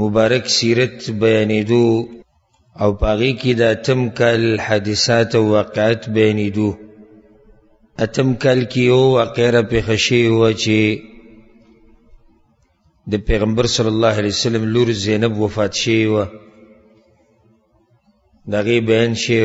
مبارک سیرت بیانېدو او په هغې کې د اتم کال حادثات او واقعات بیانېدو اتم کال کې یو واقعه راپېښه شوې وه چې د پیغمبر صلی الله علیه وسلم لور زینب وفات شوې وه د هغې بیان شوی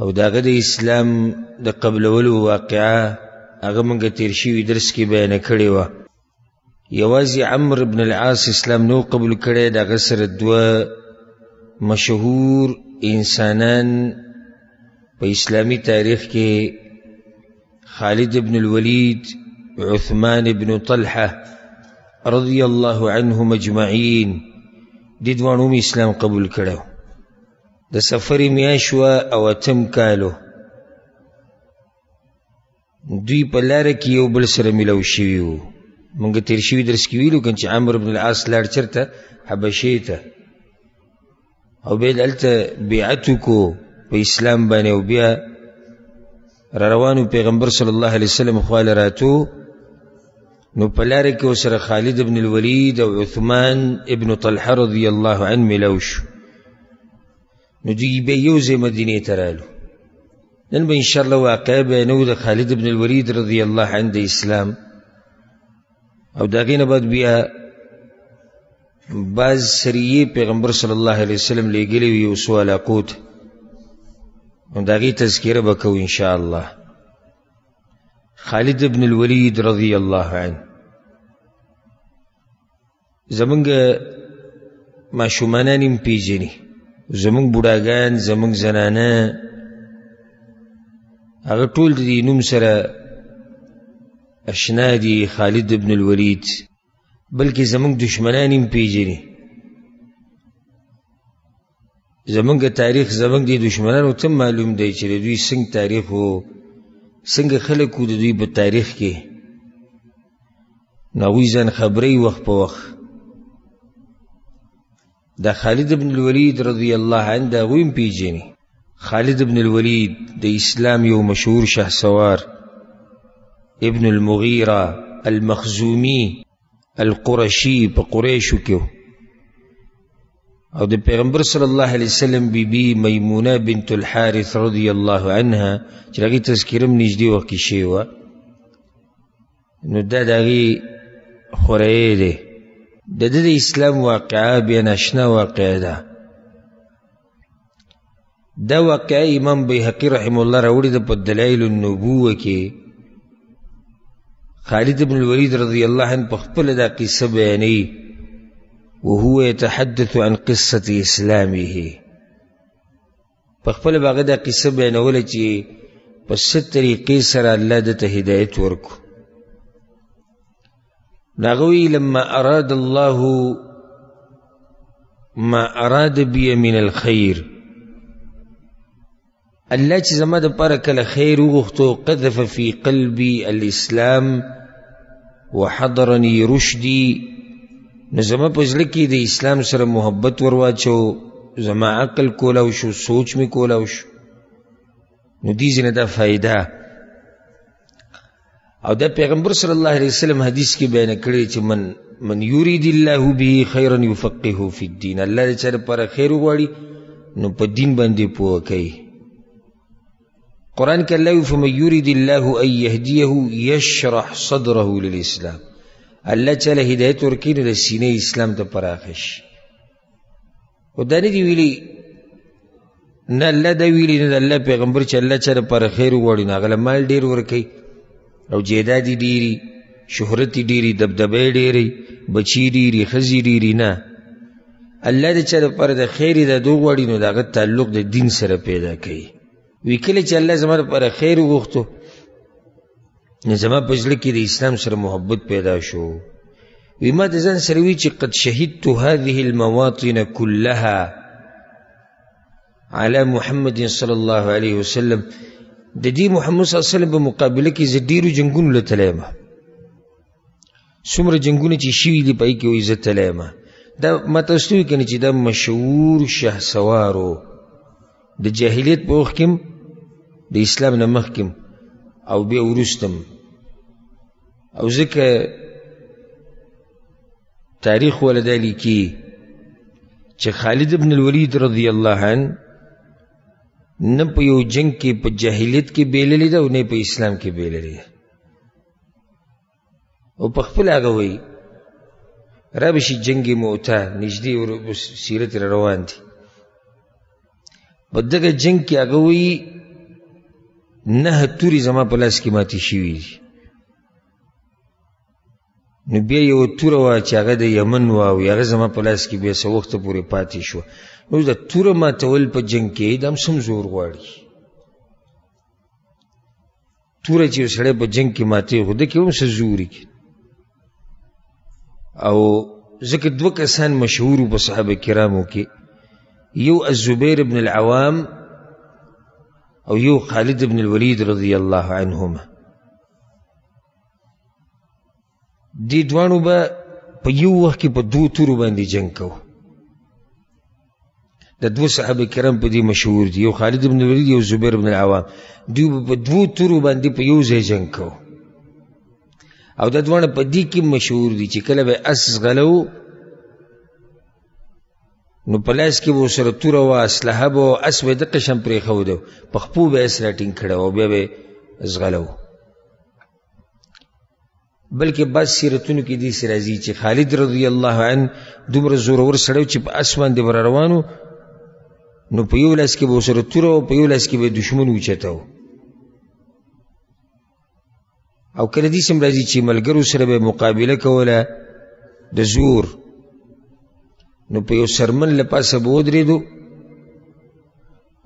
او د هغه د اسلام د قبلولو واقعه هغه موږ تیر شوي درس کې بیانه کړې وه یوازې عمر ابن العاص اسلام نو قبول کړی د هغه سره دوه مشهور انسانان په اسلامي تاریخ کې خالد ابن الولید عثمان ابن طلحه رضی الله عنهم اجمعین دې دواړو اسلام قبول کړو د سفر میاشت وه او اتم کالو دوی په لاره کې یو بل سره ملو شوي وو موږ تیر شوي درس کې ویلو که چې عمر بن العاص لاړ چېرته حبشې ته او بیا دلته بیعت وکړو په اسلام باندې او بیا را روانو پیغمبر صلی الله علیه وسلم خواله راتو نو په لارې کې ورسره خالد ابن الولید او عثمان ابن طلحه رضی الله عنه ملاو شو نو دوی به یو ځای مدینې ته رالو نن به انشاءالله واقع بیانو د خالد ابن الولید رضی الله عنه د اسلام او د هغې نه بعد بیا بعض سریې پیغمبر صلی الله علیه وسلم لیږلي وي یو څو علاقو ته نو د هغې تذکره به کوو انشاءالله خالد بن الولید رضی الله عنه زمونږ ماشومانان هم پیژني زمونږ بوډاګان زمونږ زنانه هغه ټول د دې نوم سره اشنا دي خالد ابن الولید بلکې زمونږ دشمنان هم پیژني زمونږ تاریخ زمونږ د دشمنانو ته معلوم دی چې د دوی څنګه تاریخ و څنګه خلک و د دوی په تاریخ کې نو هغوی ځان خبروي وخت په وخت دا خالد بن الولید رضی الله عنه د هغوی هم پېژني خالد بن الولید د اسلام یو مشهور شهسوار ابن المغیره المخزومي القرشی په قریشو کې او د پیغمبر صلی الله علیه وسلم بی بی میمونه بنت الحارث رضی الله عنها چې هغه تذکرم نږدې وخت کې شی و نو دا دغه خورې ده د دې اسلام واقعا بیا ناشنا واقعا ده دا واقعا امام بیحقی رحم الله راوړي د په دلایل النبوه کې خالد بن الولید رضی الله عنه په خپل دا قصه بیانوي وهو يتحدث عن قصة اسلامه په خپل باغه دا قصه بیانوله چې په څه طریقې سره الله ده ته هدایت ورکو نغوی لما اراد الله ما اراد بی من الخير الله چې زما د پاره کله خیر وغوښتو قذف فی قلبی الاسلام وحضرنی رشدی نو زما په زړه کې د اسلام سره محبت ورواچو زما عقل کولاو شو سوچ می کولاو شو نو دې ځینې دا فایده او د پیغمبر صلی الله علیه وسلم حدیث کې بیان کړی چې من من یرید الله به خیرا یفقهه فی الدین الله دې چر پر خیر وغواړي نو په دین باندې پوه کوي قرآن کې الله فمن یرید الله ان یهدیه یشرح صدره للاسلام الله چاله هدایت ورکړي نو د سینې اسلام ته پراخه شي او دا نه دي ویلي نه الله دا ویلي نه د الله پیغمبر چې الله چا لپاره خیر وغواړي نو هغه له مال ډېر ورکوي او جیداد یې ډېري شهرت یې ډېري دبدبه یې ډېری بچي ډېري ښځې ډېري نه الله د چا لپاره د خیر د دو غواړي نو د هغه تعلق د دین سره پیدا کوي وی کله چې الله زما لپاره خیر وغوښتو نو زما په زړه کې د اسلام سره محبت پیدا شو وی ما د ځان سره وی چې قد شهدت هذه المواطن كلها على محمد صلی الله علیه وسلم د دې محمد صلی الله علیه وسلم په مقابله کې زه ډیرو جنګونو له تللی څومره جنگونه چې شوي دي پای کې وایي زه تللی یم دا ما تاسو ته وکړي چې دا مشهور شهسوارو د جاهلیت په وخت کې د اسلام نه مخکې او بیا وروسته او ځکه تاریخ ولا دا لیکي چې خالد ابن الولید رضی الله عنه نه په یو جنگ کې په جاهلیت کې بیللی ده او نه په اسلام کې بیللی ده او په خپل هغه وایي را به شي جنګ موته نږدې سیرت را روان دي په دغه جنګ کې هغه وایي نه توري زما په لاس کې ماتې شوي دي نو بیا یو توره وه چې هغه د یمن وه او هغه زما په لاس کې بیا څه وخته پورې پاتې شوه اوس د توره ماتول په جنګ کې د هم سم زور غواړي توره چې سړی په جنگ کې ماتې خو ده کې هم څه زوري او ځکه دوه کسان مشهور په صحابه کرامو کې یو الزبیر ابن العوام او یو خالد ابن الولید رضی الله عنهما دې دواړو به په یو وخت کې په دوو تورو باندې جنګ کوو د دوه صحابه کرام په دې مشهور دي یو خالد بن ولید یو زبیر بن العوام دوی به په دوو تورو باندې په یو ځای جنګ کوو او دا دواړه په دې کې مشهور دي چې کله به اس ځغلو نو په لاس کې به سره توره وه اسلحه به او اس به دقه شان پرېښودو په خپو به اس راټینګ کړی او بیا به ځغلو بلکې بعض سیرتونو کې دې سې راځي چې خالد رضی الله عنه دومره زورور سړی چې په اس باندې به روانو نو په یو لاس کې به ورسره توره او په یو لاس کې به یې دښمن اوچته و او کله داسې هم راځي چې ملګرو سره به یې مقابله کوله د زور نو په یو سرمن له پاسه به ودرېدو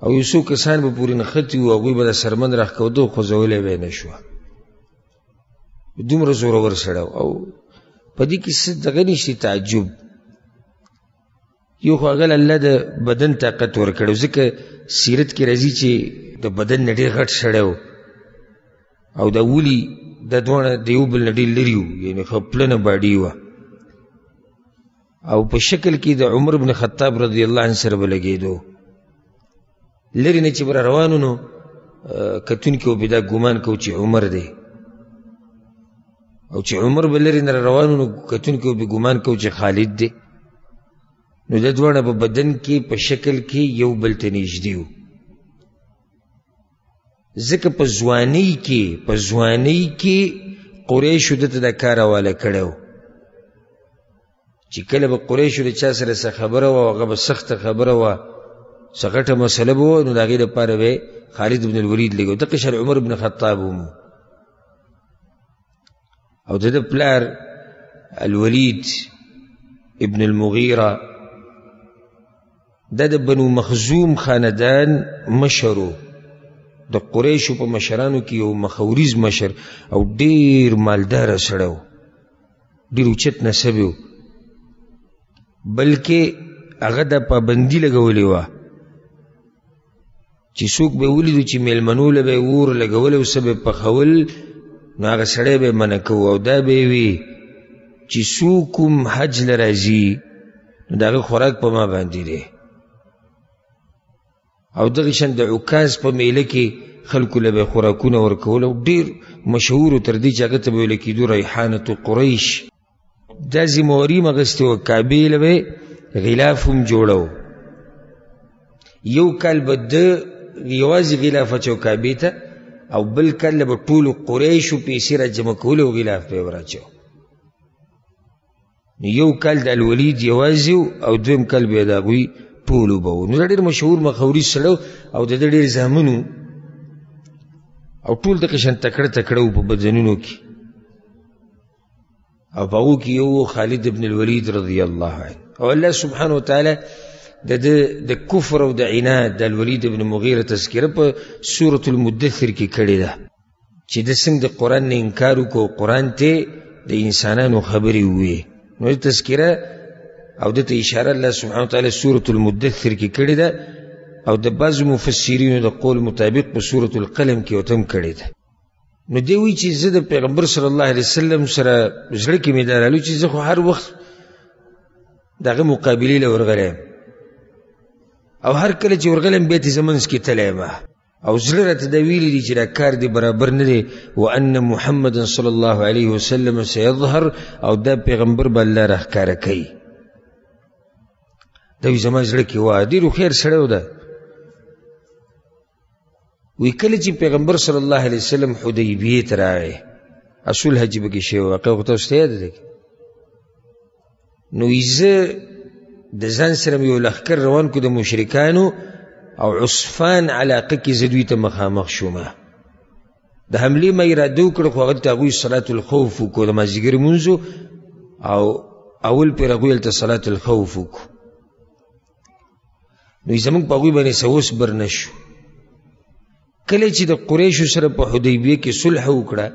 او یو څو کسان به پورې نښتي وو هغوی به د سرمن راښکودو خوځولی به یې نه شوه دومره زورور سړی او په دې کې څه دغه نشته تعجب یو خو هغه الله د بدن طاقت ورکړو ځکه سیرت کې راځي چې د بدن نه ډېر غټ سړی و او د ولي د دواړه د یو بل نه ډېر لري وو یعنې ښه پلنه باډي وه او په شکل کې د عمر بن خطاب رضی الله عنه سره به لګېدو لرې نه چې به روانو نو کتونکي به دا ګمان کو چې عمر دی او چې عمر به لرې نه روانو نو کتونکي به ګمان کو چې خالد دی نو دا دواړه په بدن کې په شکل کې یو بل ته نږدې وو ځکه په ځوانۍ کې په ځوانۍ کې قریشو ده ته دا کار حواله کړی و چې کله به قریشو د چا سره څه خبره وه هغه به سخته خبره وه څه غټه مسله به وه نو د هغې دپاره به خالد بن الولید لګو دقه شان عمر بن خطاب هم او د د پلار الولید ابن المغیره دا د بنو مخزوم خاندان مشرو د قریشو په مشرانو کې یو مخوریز مشر او ډیر مالدار سړی و ډیر اوچت نسب و بلکې هغه د پابندي لګولې وه چې څوک به ولیدو چې میلمنو له به اور لګول او څه به پخول نو هغه سړی به منع کوو او دا به وي چې څوک کوم حج له راځي نو د هغه خوراک په ما باندې دی او دغه شان د عکاز په میله کې خلکو له به خوراکونه ورکول او ډېر مشهورو تر دې چې هغه ته به ویل کېدو ریحانة قریش دا زموری مغستی و کابیل به غلاف هم جوړو یو کال به د یوازې غلاف اچو کابې ته او بل کال به ټولو قریشو پیسې را جمع کولو او غلاف به یې وراچو نو یو کال د الولید یوازې او دویم کال به یې د هغوی ټولو به و نو دا ډېر مشهور مخوري سړی او د ده ډېر زامن او ټول دغه شان تکړه تکړه په بدنونو کې او په هغو کې یو خالد ابن الولید رضی الله عنه او الله سبحانه وتعالی د د کفر او د عناد د الولید ابن مغیره تذکره په سورة المدثر کې کړې ده چې د څنګه د قرآن نه انکار وکړو قرآن ته د انسانانو خبرې ووې نو تذکره او د ته اشاره الله سبحانه وتعالی سورة المدثر کې کړې ده او د بعضو مفسرینو د قول مطابق په سورة القلم کې ورته هم کړې ده نو دی وی چې زه د پیغمبر صلی الله علیه وسلم سره زړه کې مې دا رالو چې زه خو هر وخت د هغه مقابلې له ورغلی او هر کله چې ورغلی یم بیا تې زه منځ کې تللی یم او زړه راته دا ویلي دي چې دا کار دې برابر نه دی وان محمدا صلی الله علیه وسلم سیظهر او دا پیغمبر به الله راښکاره کوي دا وي زما زړه کې وه ډېر هوښیار سړی و ده وی کله چې پیغمبر صلی الله علیه وسلم حدیبیه ته راغی اصول حج به کې شوی واقع خو تاسو ته یاد دی نو زه د ځان سره یو لښکر روان کو د مشرکانو او عصفان علاقه کې زه دوی ته مخامخ شوم د حملې مې اراده وکړه خو هغلته هغوی صلات الخوف وکړو د مازدیګر لمونځ او اول پرې هغوی هلته صلات الخوف وکړو نو زموږ په هغوی باندې څه اوس بر نه شو کله چې د قریشو سره په حدیبیه کې صلح وکړه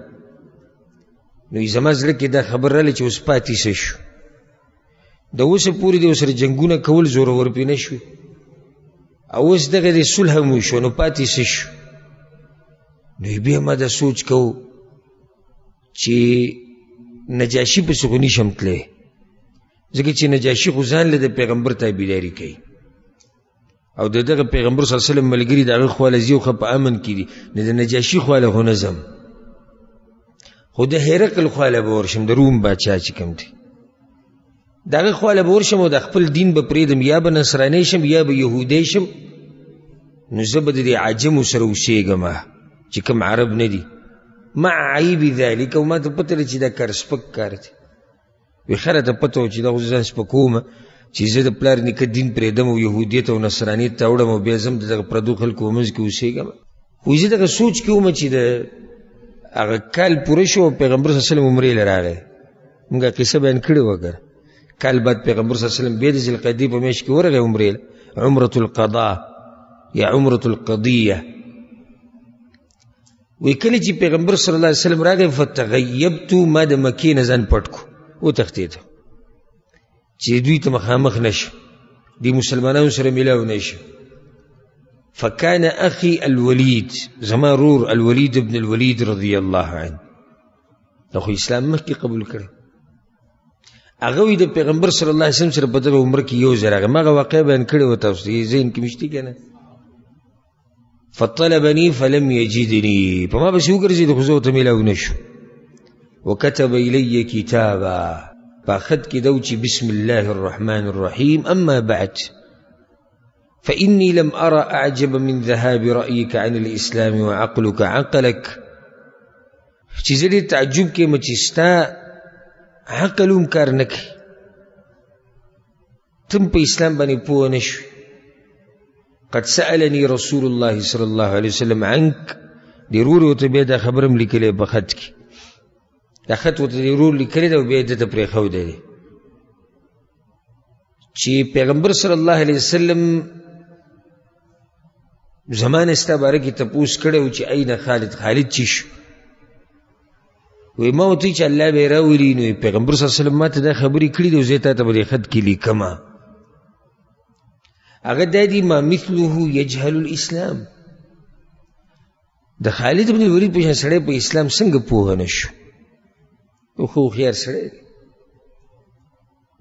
نو زما زړه کې دا خبر راغله چې اوس پاتې څه شو د اوسه پورې د سره جنګونه کول زورور پې نه شوي او اوس دغه د صلح هم وشو نو پاتې څه شو نو بیا ما دا سوچ کوو چې نجاشي پسې خو نشم تللی ځکه چې نجاشي خو ځان له د پیغمبر تابعداري کوي او د دغه پیغمبر صلی الله علیه وسلم ملګري د هغه خواله ځي او ښه په امن کې دي نو د نجاشي خواله خو نه ځم خو د هرقل خواله به ورشم د روم باچا چې کوم دی د هغه خواله به ورشم او د خپل دین به پرېږدم یا به نصرانی شم یا به یهودی شم نو زه به د دې عجمو سره اوسېږم چې کوم عرب نه دي مع عیب ذلک او ما ته پته ده چې دا کار سپک کار دی وی خره ته پته و چې دا اوس ځان سپکوم چې زه د پلار نیکه دین پرېږدم او یهودیت او نصرانیت ته اوړم او بیا ځم د دغه پردو خلکو منځ کې اوسېږم خو زه دغه سوچ کې وم چې د هغه کال پوره شو پیغمبر صلی الله علیه وسلم عمرې له راغی موږ قصه بیان کړې وګر کال بعد پیغمبر صلی الله علیه وسلم بیا د ذلقعدې په میاشت کې ورغی عمرې عمرة القضاء یا عمرة القضیه وی کله چې پیغمبر صلی الله علیه وسلم راغی فتغیبتو ما د مکې نه ځان پټ کو وتښتېده چې دوی ته مخامخ نه شي د مسلمانانو سره میلاو نه شي فکان اخي الولید زما رور الولید ابن الولید رضی الله عنه نو خو اسلام مخکې قبول کړی هغه وی د پیغمبر صلی الله علیه وسلم سره په دغه عمر کې یو ځل هغه مغه واقع بیان کړی و تاسو یې ذهن کې مشتي کنه فطلبني فلم يجدني فما بس وګرځید خو زه ته ملاو نشو وكتب الي كتابا باخد كدوتي بسم الله الرحمن الرحيم أما بعد فإني لم أرى أعجب من ذهاب رأيك عن الإسلام وعقلك عقلك تزلي تعجب كما تستا عقلهم كارنك تم په اسلام باندې پوه نه شوې قد سألني رسول الله صلی الله علیه وسلم عنک د رور ورته بیا دا خبره هم لیکلې په خط کې دا خط ورته د رور لیکلی دی او بیا یې ده ته پرېښودی دی چې پیغمبر صلی الله علیه وسلم زمانه ستا باره کې تپوس کړی و چې اين خالد خالد چی شو وی ما وتی چې الله به راوړي نو پیغمبر صلی الله علیه وسلم ماته دا خبرې کړې دي زه تاته به دې خط کې لیکم هغه دا دي ما مثله یجهل الاسلام د خالد بن الولید په شان سړی په اسلام څنګه پوه نه شو خو هوښیار سړی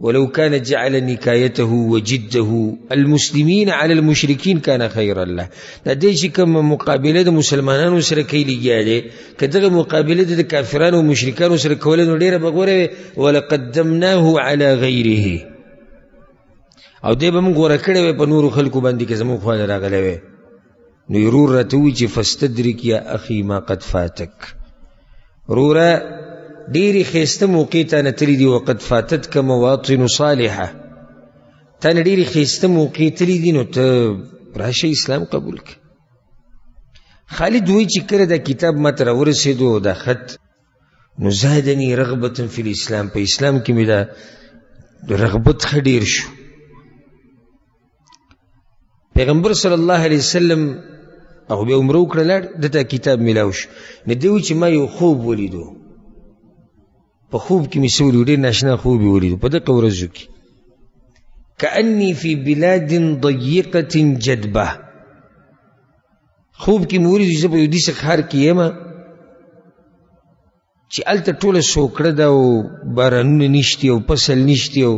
ولو كان جعل نکایته وجده المسلمین علی المشرکین کان خیر الله دا دې چې کوم مقابله د مسلمانانو سره کوي لګیا دی که دغه مقابله د کافرانو او مشرکانو سره کوله نو ډېره به غوره وي ولقدمناه علی غیره او دې به موږ غوره کړی وی په نورو خلکو باندې که زموږ خواله راغلی وی نو يرور رتوي چې فاستدرک يا اخي ما قد فاتك روره ډېری خيسته موقع ته نتلی دي وقد فاتت که مواطن صالحه تا نه ډېری خيسته موقع تلی دي نو ته راشه اسلام قبول که خالد وی چې کله دا کتاب ما ته راورسېدو دا خط نو زادني رغبت فی الاسلام په اسلام کې مې دا رغبت ښه ډېر شو پیغمبر صلی الله علیه وسلم هغه به عمره وکړه لاړ دته کتاب میلاو شو نو دی چې ما یو خوب ولیدو په خوب کې مې څه ولیدو ډېر ناشنا خوب یې ولیدو په دقه ورځو کې کأني فی بلاد ضیقة جدبه خوب کې مې ولیدو چې زه په یو داسې ښار کې یم چې هلته ټوله سوکړه ده او بارانونه نشتی او فصل نشتی او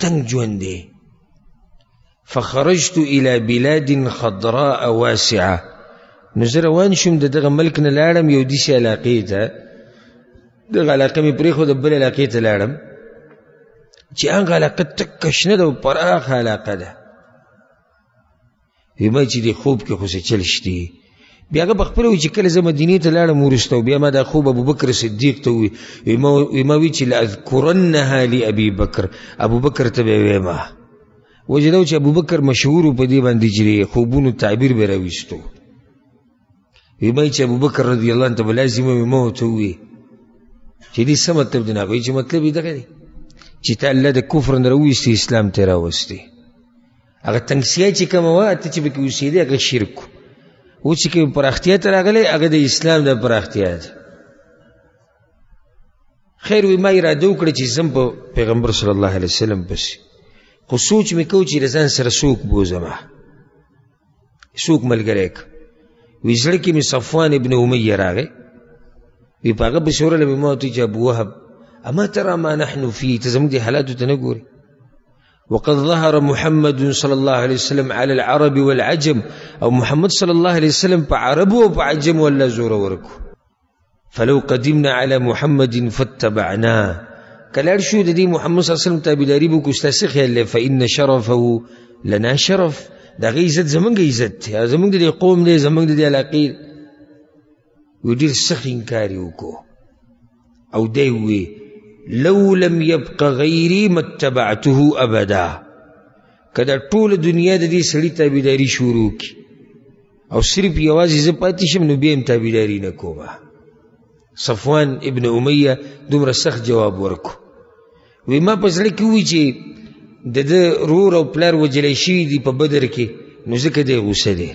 تنګ ژوند دی فخرجت الى بلاد خضراء واسعه نو زه روان شوم د دغه ملک نه لاړم یو داسې علاقې ته دغه علاقه مې پرېښوده بل علاقې ته لاړم چې هغه علاقه تکه شنه ده او پراخه علاقه ده ویمه چې د خوب کې خو څه چل شته بیا هغه په خپله وایي چې کله زه مدینې ته لاړم وروسته بیا ما دا خوب ابوبکر صدیق ته ووي ویمه وي چې لاذکرنها لابي بکر ابوبکر ته به یې وایم وجه دا چې ابوبکر مشهور په دې باندې چې د خوبونو تعبیر به راویستو ویمه چې ابوبکر رضی الله عنه ته به لازم وي ما ورته ووي چې دې څه مطلب دی نه کوي چې مطلب یې دغه دی چې ته الله د کفر نه راوویستې اسلام ته راوستې هغه تنګسیا چې کوم و ته چې بکی اوسېدې هغه شرک و چې کوم پراختیا ته راغلی هغه د اسلام د پراختیا ده خیر وی ما اراده وکړه چې زم په پیغمبر صلی الله علیه وسلم پسې خو سوچ مې کو چې رضان سره سوک بوزم سوک ملګری ک وی زړه کې مې صفوان ابن امیه راغی وی په هغه پسې ورله مې ما ته چې ابو وهب اما ترى ما نحن فيه ته زموږ دې حالاتو ته نه ګورې وقد ظهر محمد صلی الله علیه وسلم علی العرب والعجم او محمد صلی الله علیه وسلم په عرب او په عجم ولا زور ورکو فلو قدمنا على محمد فاتبعنا کلار شو د دې محمد صلی الله علیه وسلم تابعداري بو کوستا څه خیال فإن شرفه لنا شرف دا غي عزت زمونږ عزت زمونږ د قوم دی زمونږ د علاقې وی ډیر سخت انکار وکړو او دی وی لو لم يبق غیری متبعته ابدا کدا ټول دنیا د دې سړی تابعداري شروع کی او صرف یوازې زه پاتې شم نو بیا هم تابعداري نه کوم صفوان ابن امیه دومره سخت جواب ورکو وی ما په زړه کې وی چې د ده رور او پلار وجلی شوي دي په بدر کې نو ځکه دی غوسه دی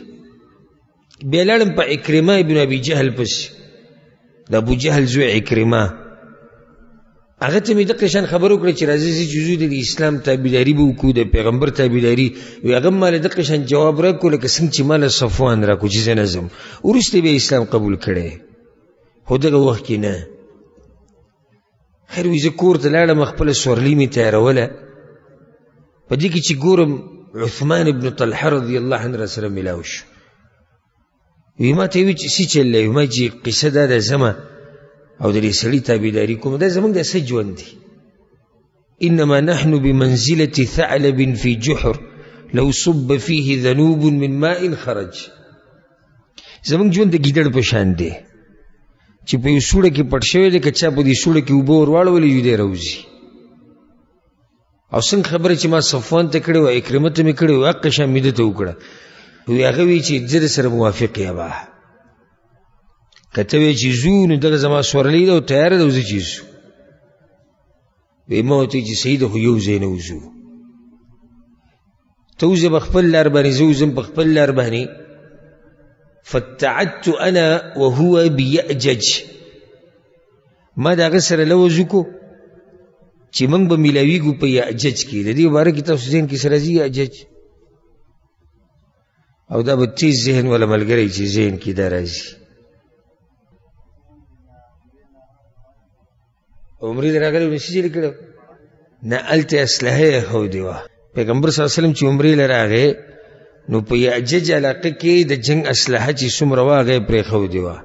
بیا لاړم په اکرمه ابن ابي جهل پسې د ابو جهل زوی اکرمه هغه ته مې دقه شان خبر وکړه چې راځي زه چې زوی د اسلام تابعداري به وکړو د پیغمبر تابعداري وي هغه ما له دقه شان جواب راکړو لکه څنګه چې ما له صفوان راکړو چې زه نه ځم وروسته بیا اسلام قبول کړی خو دغه وخت کې نه خیر وي زه کور ته لاړم خپله سورلي مې تیاروله په دې کې چې ګورم عثمان ابن طلحه رضی الله عنه را سره ملاو شو وی ما ته وی چې څه چل دی ما چې قصه دا ده زما او د دې سړي تابعداري کوم دا زمونږ د څه ژوند دی انما نحن بمنزله ثعلب في جحر لو صب فيه ذنوب من ماء خرج زمونږ ژوند د ګیدړ په شان دی چې په یو سوړه کې پټ شوی دی که چا په دې سوړه کې اوبه ورواړولې یو دی راوځي او څنګه خبره چې ما صفوان ته کړې وه اکرمه ته مې کړې وه حق شان مې ده ته وکړه وی هغه وی چې زه سره موافق یم کته وی چې زو نو دغه زما سورلی ده او تیار ده وزه چې زو وی ما ته چې سید خو یو ځای نه وځو ته وځه په خپل لار باندې زه وځم په خپل لار باندې فتعدت انا وهو بیأجج ما د هغه سره له وځو کو چې موږ به میلاویږو په یأجج کې د دې باره کې تاسو ذهن کې سره ځي یأجج او دا به تیز ذهن ولا ملګری چې ذهن کې دا راځي عمرې له راغلی نو څه جلې کړی نه هلته اسلحه یې ښودې وه پیغمبر صلی وسلم چې عمرې له راغی نو په یعجج علاقه کې د جنگ اسلحه چې څومره وه هغه یې پرېښودې وه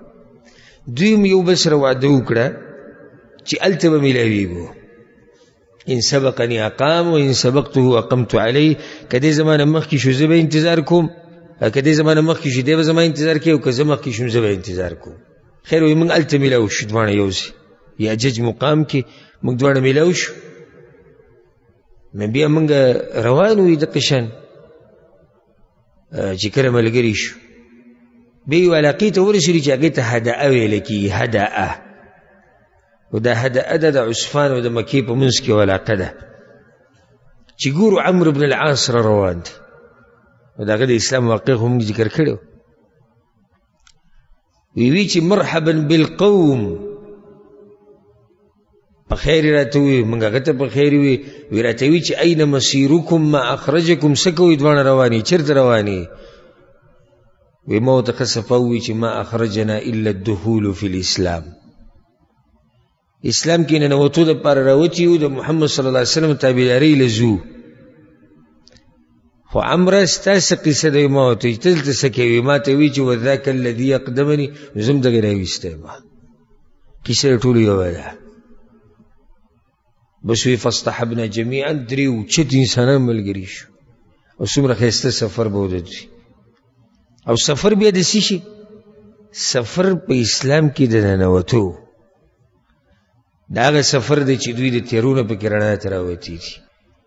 دوی هم یو بل سره واده وکړه چې هلته به میلاویږو ان سبقني اقام و ان سبقته اقمت عليه کدی زمانه مخ کی شو زبه انتظار کوم کدی زمانه مخ کی شو دی زما انتظار کوي او که زما کی شو زبه انتظار کوم خیر وي موږ الته ملاو شو دوانه یو ځای یا جج مقام کې موږ دوانه ملاو شو نو بیا موږ روان وي د قشن چې کله ملګري شو بیا یو علاقې ته ورسېدو چې هغې ته هدأه ویل کېږي هدأه او دا هده اده د عثمان او د مکې په منځ کې علاقه ده چې ګورو عمرو بن العاص را روان دی او د هغه د اسلام واقع هم ذکر کړی وی وی چې مرحبا بالقوم په خیر راته وي موږ هغه ته په خیر وي وی راته وي چې اين مسیرکم ما اخرجکم څه کوئ دواړه رواني چېرته رواني وی مو ته که صفوي چې ما اخرجنا الا الدخول فی الاسلام اسلام کې ننوتو دپاره راوتي یو د محمد صلی الله علیه وسلم تابعدارۍ له ځو خو عمره ستاسو قصه دی ما ورته ویل دلته څه کوي ما ته وی چې وذاک الذي اقدمني نو زه هم دغې راویستی ما کیسه یې ټولې یوه ده بس وی فاستحبنا جميعا درې اوچت انسانان ملګري شو او څومره ښایسته سفر به ودوي او سفر بیا د څه شي سفر په اسلام کې د ننوتو د هغه سفر دی چې دوی د تیرونه پکې رڼا ته راوتي دي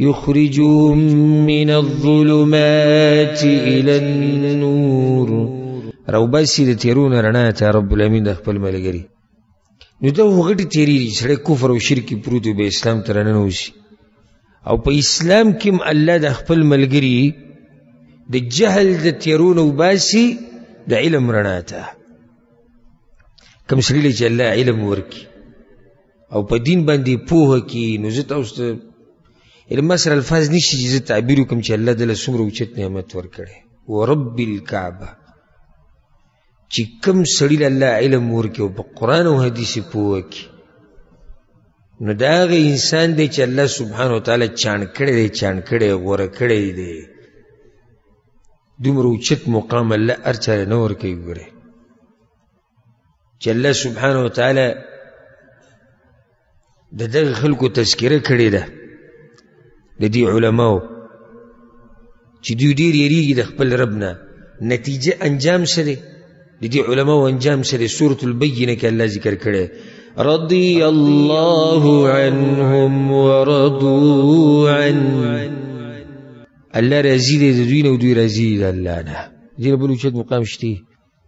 يخرجهم من الظلمات الى النور روباسي د تیرونه رڼا ته رب العالمین د خپل ملګری نو دا وغټي تیری دي چې کفر او شرک پروت به اسلام تر نه نوشي او په اسلام کې الله د خپل ملګری د جهل د تیرونه وباسي د علم رڼا ته کوم سړي چې الله علم ورکي او په دین باندې پوه کی نو زه تاسو ته یعنې ما سره الفاظ نشي چې زه تعبیر وکړم چې الله دله څومره اوچت نعمت ورکړی ورب الکعبه چې کوم سړي له الله علم ورکړي او په قرآن او حدیث یې پوه کړي نو د هغه انسان دی چې الله سبحانه وتعالی چاڼ کړی دی چاڼ کړی غوره کړی دی دومره اوچت مقام الله هر چا نه ورکوي ګورئ چې الله سبحانه وتعالی د دغه خلکو تذکره کړې ده د دې علماو چې دوی ډېر یریږي د خپل رب نه نتیجه انجام څه دی د دې علماو انجام څه دی سورة البینه کې الله ذکر کړی رضی الله عنهم ورضوا عنه الله راضي دی د دوی نه او دوی راضي دي د الله نه دې نه بل اوچت مقام شته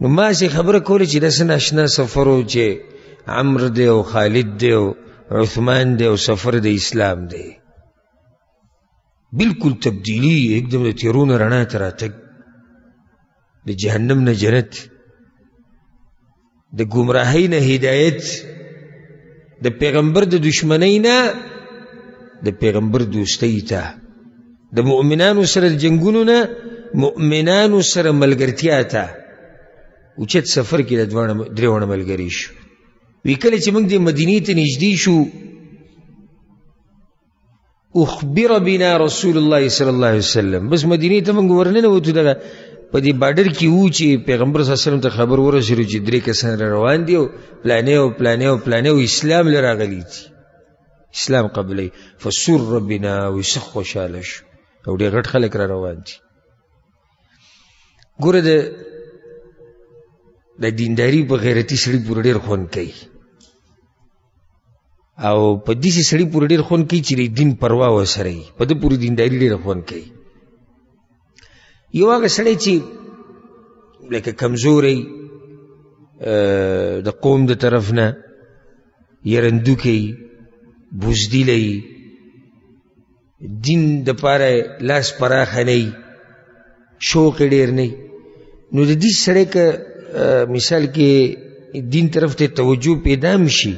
نو ما سي خبره کوله چې داسې ناشنا سفر و چې عمرو دی او خالد دی او عثمان دی او سفر د اسلام دی بالکل تبدیلی یکدم د تیرو نه رڼا ته راتګ د جهنم نه جنت د ګمراهۍ نه هدایت د پیغمبر د دشمنۍ نه د پیغمبر دوستۍ ته د مؤمنانو سره جنگونو نه مؤمنانو سره ملګرتیا ته اوچت سفر کې د درې وړه ملګري شو وی کله چې موږ د مدینې ته نږدې شو اخبر بنا رسول الله صلی الله علیه وسلم بس مدینه ته موږ ورننه وته دا په دې بارډر کې وو چې پیغمبر صلی الله علیه وسلم ته خبر ورسېږي چې درې کسان روان دي او پلانې او پلانې او پلانې او اسلام لري راغلي دي اسلام قبلې فسر ربنا وسخ خوشاله شو او ډېر غټ خلک را روان دي ګوره د د دینداری په غیرتی سړي پورې ډېر خوند کوي او په دې سي سړي پورې ډېر خون کوي چې دین پروا وسره وي په دې پورې دینداري ډېر خون کوي یو هغه سړی چې لکه کمزوری د قوم د طرف نه یرندو کوي بوزدیله دین د پاره لاس پراخه نه شوق ډیر نه نو د دې سره که مثال کې دین طرف ته توجه پیدا مشي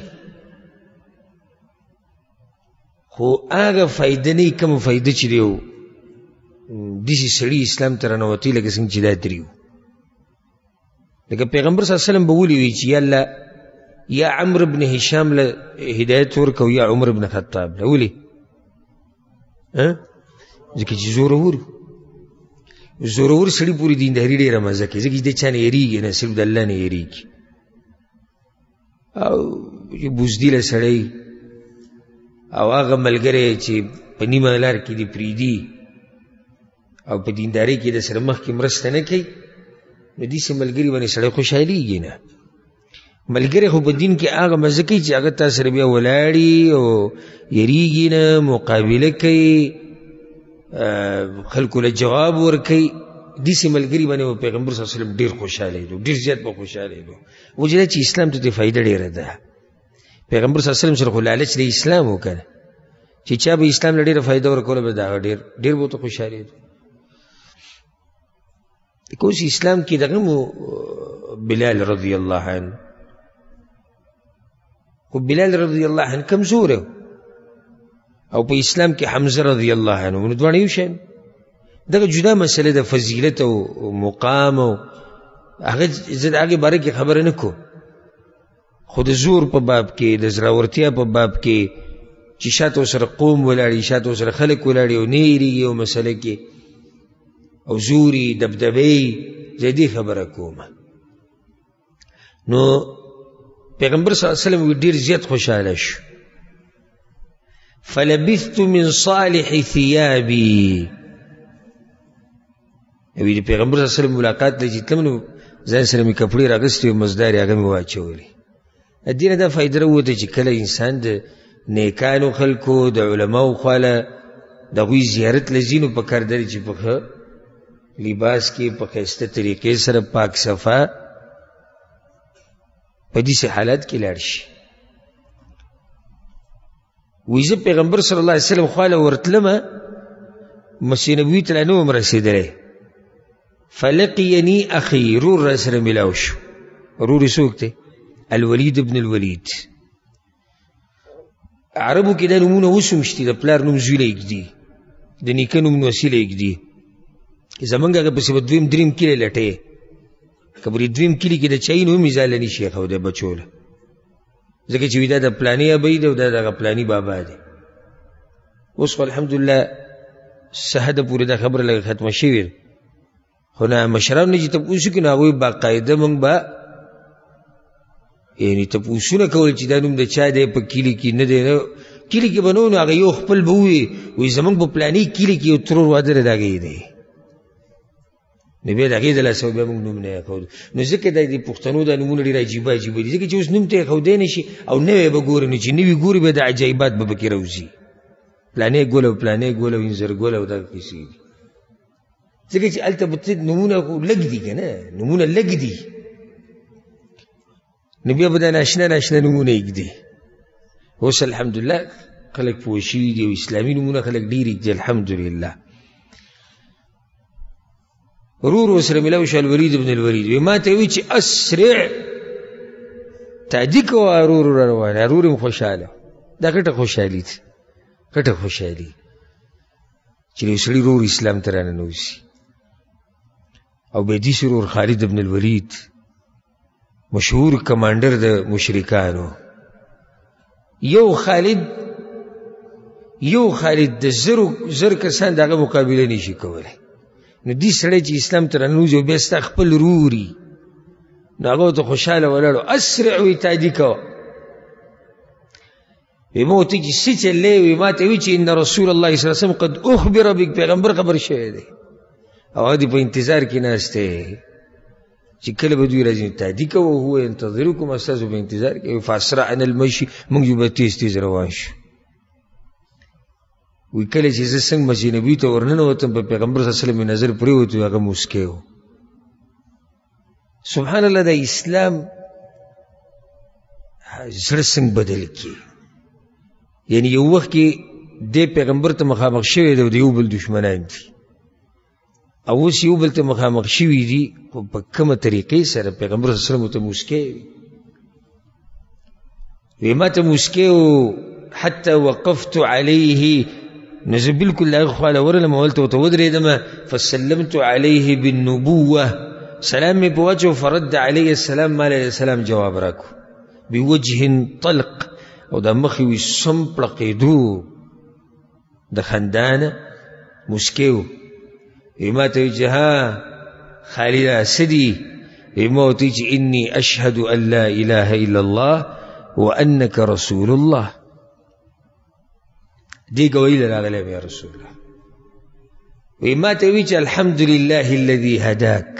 خو هغه فائدې نه کوم فائدې چې دیو د سړي اسلام ترنوتی لکه څنګه چې دا دریو لکه پیغمبر صلی الله علیه وسلم به ولي وي چې یاله یا عمر ابن هشام له هدایت ورکو یا عمر ابن خطاب له ولي ځکه چې زورور زورور سړي پورې دینداري ډېره مزه کوي ځکه چې د چا نه یېرېږي نه صرف د الله نه یېرېږي او بوزدیل سړی او هغه ملګری چې په نیمه لار کې دی پریدي او په دینداري کې د سره مخ کې مرسته نه کوي نو دې سه ملګری باندې سړی خوشحاليږي نه ملګری خو په دین کې هغه مزه کوي چې هغه تاسو سره بیا ولاړي او یریږي نه مقابله کوي خلکو له جواب ورکوي دې سه ملګری باندې پیغمبر صلی الله علیه وسلم ډیر خوشاله دی ډیر زیات په خوشاله دی وجره چې اسلام ته فائدہ ډیره ده پیغمبر صلی الله علیه وسلم سره لالچ د اسلام وکړ چې چا به اسلام لړې فائدہ ورکول به دا ډیر ډیر بہت خوشاله دي کوس اسلام کې دغه مو بلال رضی الله عنه خو بلال رضی الله عنه کمزوری او په اسلام کې حمزه رضی الله عنه نو دواړه یو شی دغه جدا مسله د فضیلت او مقام او هغه زه د هغې باره کې خبره نه کوم خو د زور په باب کې د زړورتیا په باب کې چې شاته سره قوم ولاړي شاته سره خلک ولاړي او نه یریږي او مسله کې او زوري دبدبې زه دې خبره کوم نو پیغمبر صلی الله علیه وسلم ډیر زیات خوشاله شو فلبثت من صالح ثيابي وی دی پیغمبر صلی الله علیه وسلم ملاقات لږی تلم نو ځان سره می کپړې راغستې مزداري هغه می واچولې دینه دا فایده راووته چې کله انسان د نیکانو خلکو د علماو خواله د هغوی زیارت له ځینو په کار داري چې په ښه لباس کې په ښایسته طریقې سره پاک صفا په داسې حالت کې لاړ شي وی زه پیغمبر صلی الله علیه وسلم خواله ورتلم مسیح نبوی ته نه وم رسېدلی فلقینی اخی رور را سره ملاو شو رور یې څوک دی الولید ابن الولید عربو کې دا نومونه اوس هم شته د پلار نوم زوی له ږدي د نیکه نوم نوسي له ږدي زمونږ هغه پسې به دویم دریم کلی لټې که په دویم کلي کې د چای نوم یې ځاله نه شي ښودی بچو له ځکه چې وي دا د پلاني ابۍ دی او دا دغه پلاني بابا دی اوس خو الحمدلله سهده پورې دا خبره لږه ختمه شوې ده خو نه مشرانو نه چې تپوس وکړي نو هغوی باقاعده موږ به یعنې تپوسونه کول چې دا نوم د چا دی په کلي کې نه دی کلي کې به نه نو هغه یو خپل به ووایي وایي زموږ په پلاني کلي کې یو ترور واده دی د هغې دی نو بیا د هغې د لاسه بیا موږ نوم نه یادکوو نو ځکه دا د پښتنو دا نومونه ډېر عجیبه عجیبه دي ځکه چې اوس نوم ته یې ښودی نه شي او نوی به ګوري نو چې نوي ګوري بیا د عجایبات به پکې راوځي پلانې ګل او پلانې ګل او انځر ګل او دا کیسې دي ځکه چې هلته به نومونه خو لږ دي که نه نومونه لږ دي نو بیا به دا ناشنا ناشنا نومونه ږدي اوس الحمدلله خلک پوه شوي دي او اسلامي نومونه خلک ډېر ږدي الحمدلله ورور ورسره ملاو شو الورید ابن الورید وی ما ته وی چې اسرع تعدی کوه ورور روانه ورور هم خوشحاله دا ګټه خوشحالي ده ګټه خوشحالي چې یو سړي ورور اسلام ته راننوځي او بيدي سرور خالد ابن الوليد مشهور کمانډر د مشرکانو یو خالد یو خالد د زرو زر کسان دغه مقابله نشي کولی نو دې سړی چې اسلام ته رانوځي او بیا ستا خپل روري نو هغه ته خوشحاله ولاړو اسرع وي تادي کوه وی مو ته چې څه چلې وی ما ته وی چې ان رسول الله صلی الله علیه وسلم قد اخبر بک پیغمبر خبر شوی دی او دې په انتظار کې ناشته چې کله به دوی راځي تادی کو هو انتظرکم استاذ په انتظار کې فاسرا ان المشي موږ یو به تیز تیز روان شو وی کله چې زه څنګه مسجد نبوي ته ورننوتم په پیغمبر صلی الله علیه وسلم نظر پرې وته هغه مسکه و سبحان الله د اسلام زړه څنګه بدل کی یعنی یو وخت کې دې پیغمبر ته مخامخ شوی دی او د یو بل دشمنان دي او اوس یو بل ته مخامخ شوي دي خو په کومه طریقې سره پیغمبر صلی الله علیه وسلم ته موسکی وي وی ما ته موسکی و حتی وقفت علیه نو زه بلکل د هغه خواله ورغلم هلته ورته ودرېدم فسلمت علیه بالنبوه سلام مې په واچو فرد علیه السلام ما علیه السلام جواب راکو بوجه طلق او د مخې وي سم پړقېدو د خندا نه موسکی و وی ما ته وی چې ها خالي دا څه دي وی ما ورته چې اني اشهد ان لا اله الا الله وانک رسول الله دې ګویل راغلی یا رسول الله وی ما ته وی چې الحمد لله الذي هداک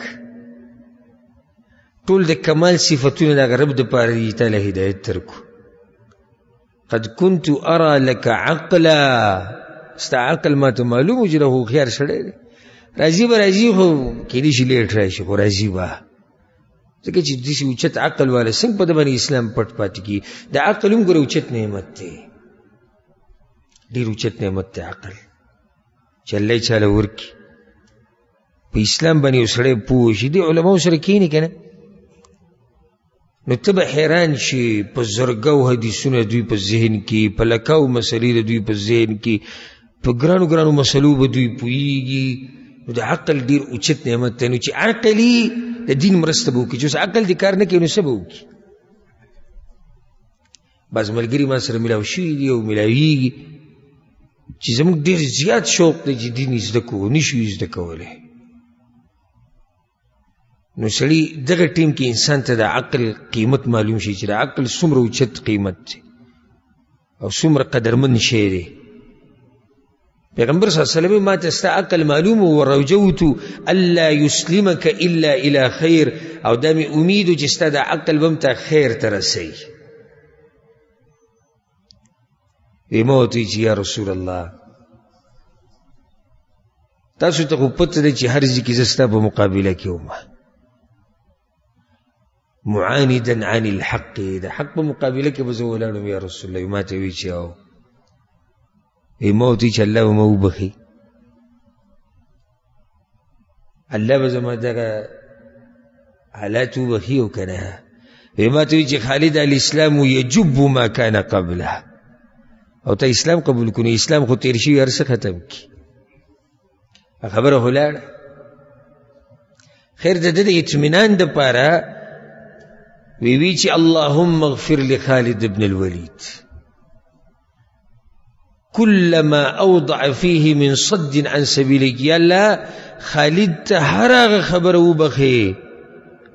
ټول د کمال صفتونه د رب د پاره دي تعالی هدایت ترکو قد كنت ارى لك عقلا ستا عقل ما ته معلوم چې له هوښیار سړی دی راځي به راځي خو کېدای شي لیټ راشي خو راځي به ځکه چې داسې اوچت عقل والا څنګه په ده باندې اسلام پټ پاتې کېږي د عقل هم ګوره اوچت نعمت دی ډېر اوچت نعمت دی عقل چې الله یې چاله ورکړي په اسلام باندې یو سړی پوه شي دې علماو سره کښېني که نه نو ته به حیران شي په زرګو حدیثونه دوی په ذهن کې په لکاو مسلې د دوی په ذهن کې په ګرانو ګرانو مسلو به دوی پوهیږي نو د عقل ډیر اوچت نعمت دی نو چې عقلي د دین مرسته به وکړي چې عقل دې کار نه کوي نو څه به وکړي بعض ملګري ما سره ملاو شوي دي او ملاویږي چې زموږ ډیر زیات شوق دی چې دین یې زده کوو نه شو یې زده کولی نو سړي دغه ټیم کې انسان ته د عقل قیمت معلوم شي چې د عقل څومره اوچت قیمت دی او څومره قدرمن شی دی پیغمبر صلی الله علیه وسلم ما ته ستا عقل معلوم و روجوت الا یسلمک الا الی خیر او دا مې امید چې ستا د عقل بم ته خیر ته رسوي وی موتی چې یا رسول الله تاسو ته خو پته دی چې هر ځای کې زه ستا په مقابله کې وم معاندا عن الحق د حق په مقابله کې به زه ولاړم یا رسول الله ما ته وی چې او وی موت چې الله به مو وبخي الله به زما دغه حالات وبخي او کنه وی ما ته چې خالد الاسلام یجب ما کان قبله او ته اسلام قبول کړي اسلام خو تیر شي هر څه ختم کی خبره هلاړ خیر د دې اطمینان د پاره وی وی چې اللهم اغفر لخالد ابن الولید کل ما اوضع فيه من صد عن سبيلك یا الله خالد ته هر هغه خبره وبخي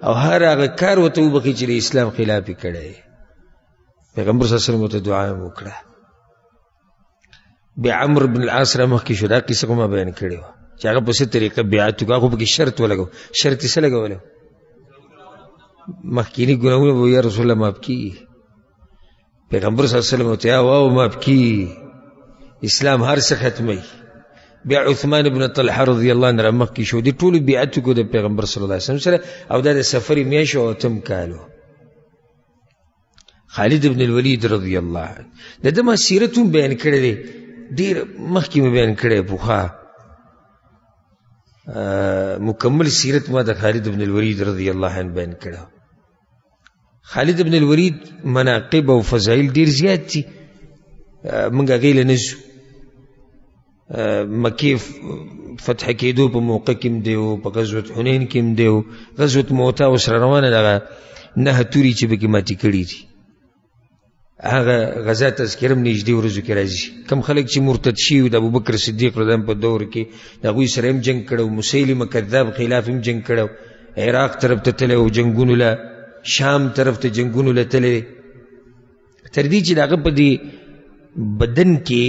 او هر هغه کار وته وبخي چې اسلام خلاف کړي پیغمبر صلی الله علیه وسلم ته دعا وکړه بیا عمرو بن العاص را مخکې شو دا قصه کومه بیان کړې وه چې هغه په څه طریقه بیعت وکړه هغه پکې شرط ولګو شرط یې څه لګولی مخکیني ګناهونه به یا رسول الله معاف کېږي پیغمبر صلی الله علیه وسلم ته واو ما بکی اسلام هر څه ختمي بیا عثمان ابن طلحه رضی الله عنه مخ کې شو دي ټول بیعت کو د پیغمبر صلی الله علیه وسلم سره او دا د سفر میاشو او تم کالو خالد ابن الولید رضی الله عنه د دما سیرت هم بیان کړی دی ډیر مخکې مې بیان کړی بوخا مکمل سیرت ما د خالد ابن الولید رضی الله عنه بیان کړو خالد ابن الورید مناقب او فضایل ډیر زیات دي موږ هغې له نه ځو مکې فتح کېدو په موقع کې هم دی او په غزوت حنین کې هم دی او غزوت موتا اوس روانه دغه نهه توري چې پکې ماتې کړي دي هغه غزا تذکره هم نږدې ورځو کې راځي کم خلک چې مرتد شي د ابوبکر صدیق رضم په دور کې د هغوی سره هم جنګ کړی مسیلمه کذاب خلاف هم جنګ کړی عراق طرف ته تللی او جنګونو له شام طرف ته جنګونو له تللی دی تر دې چې د هغه په دې بدن کې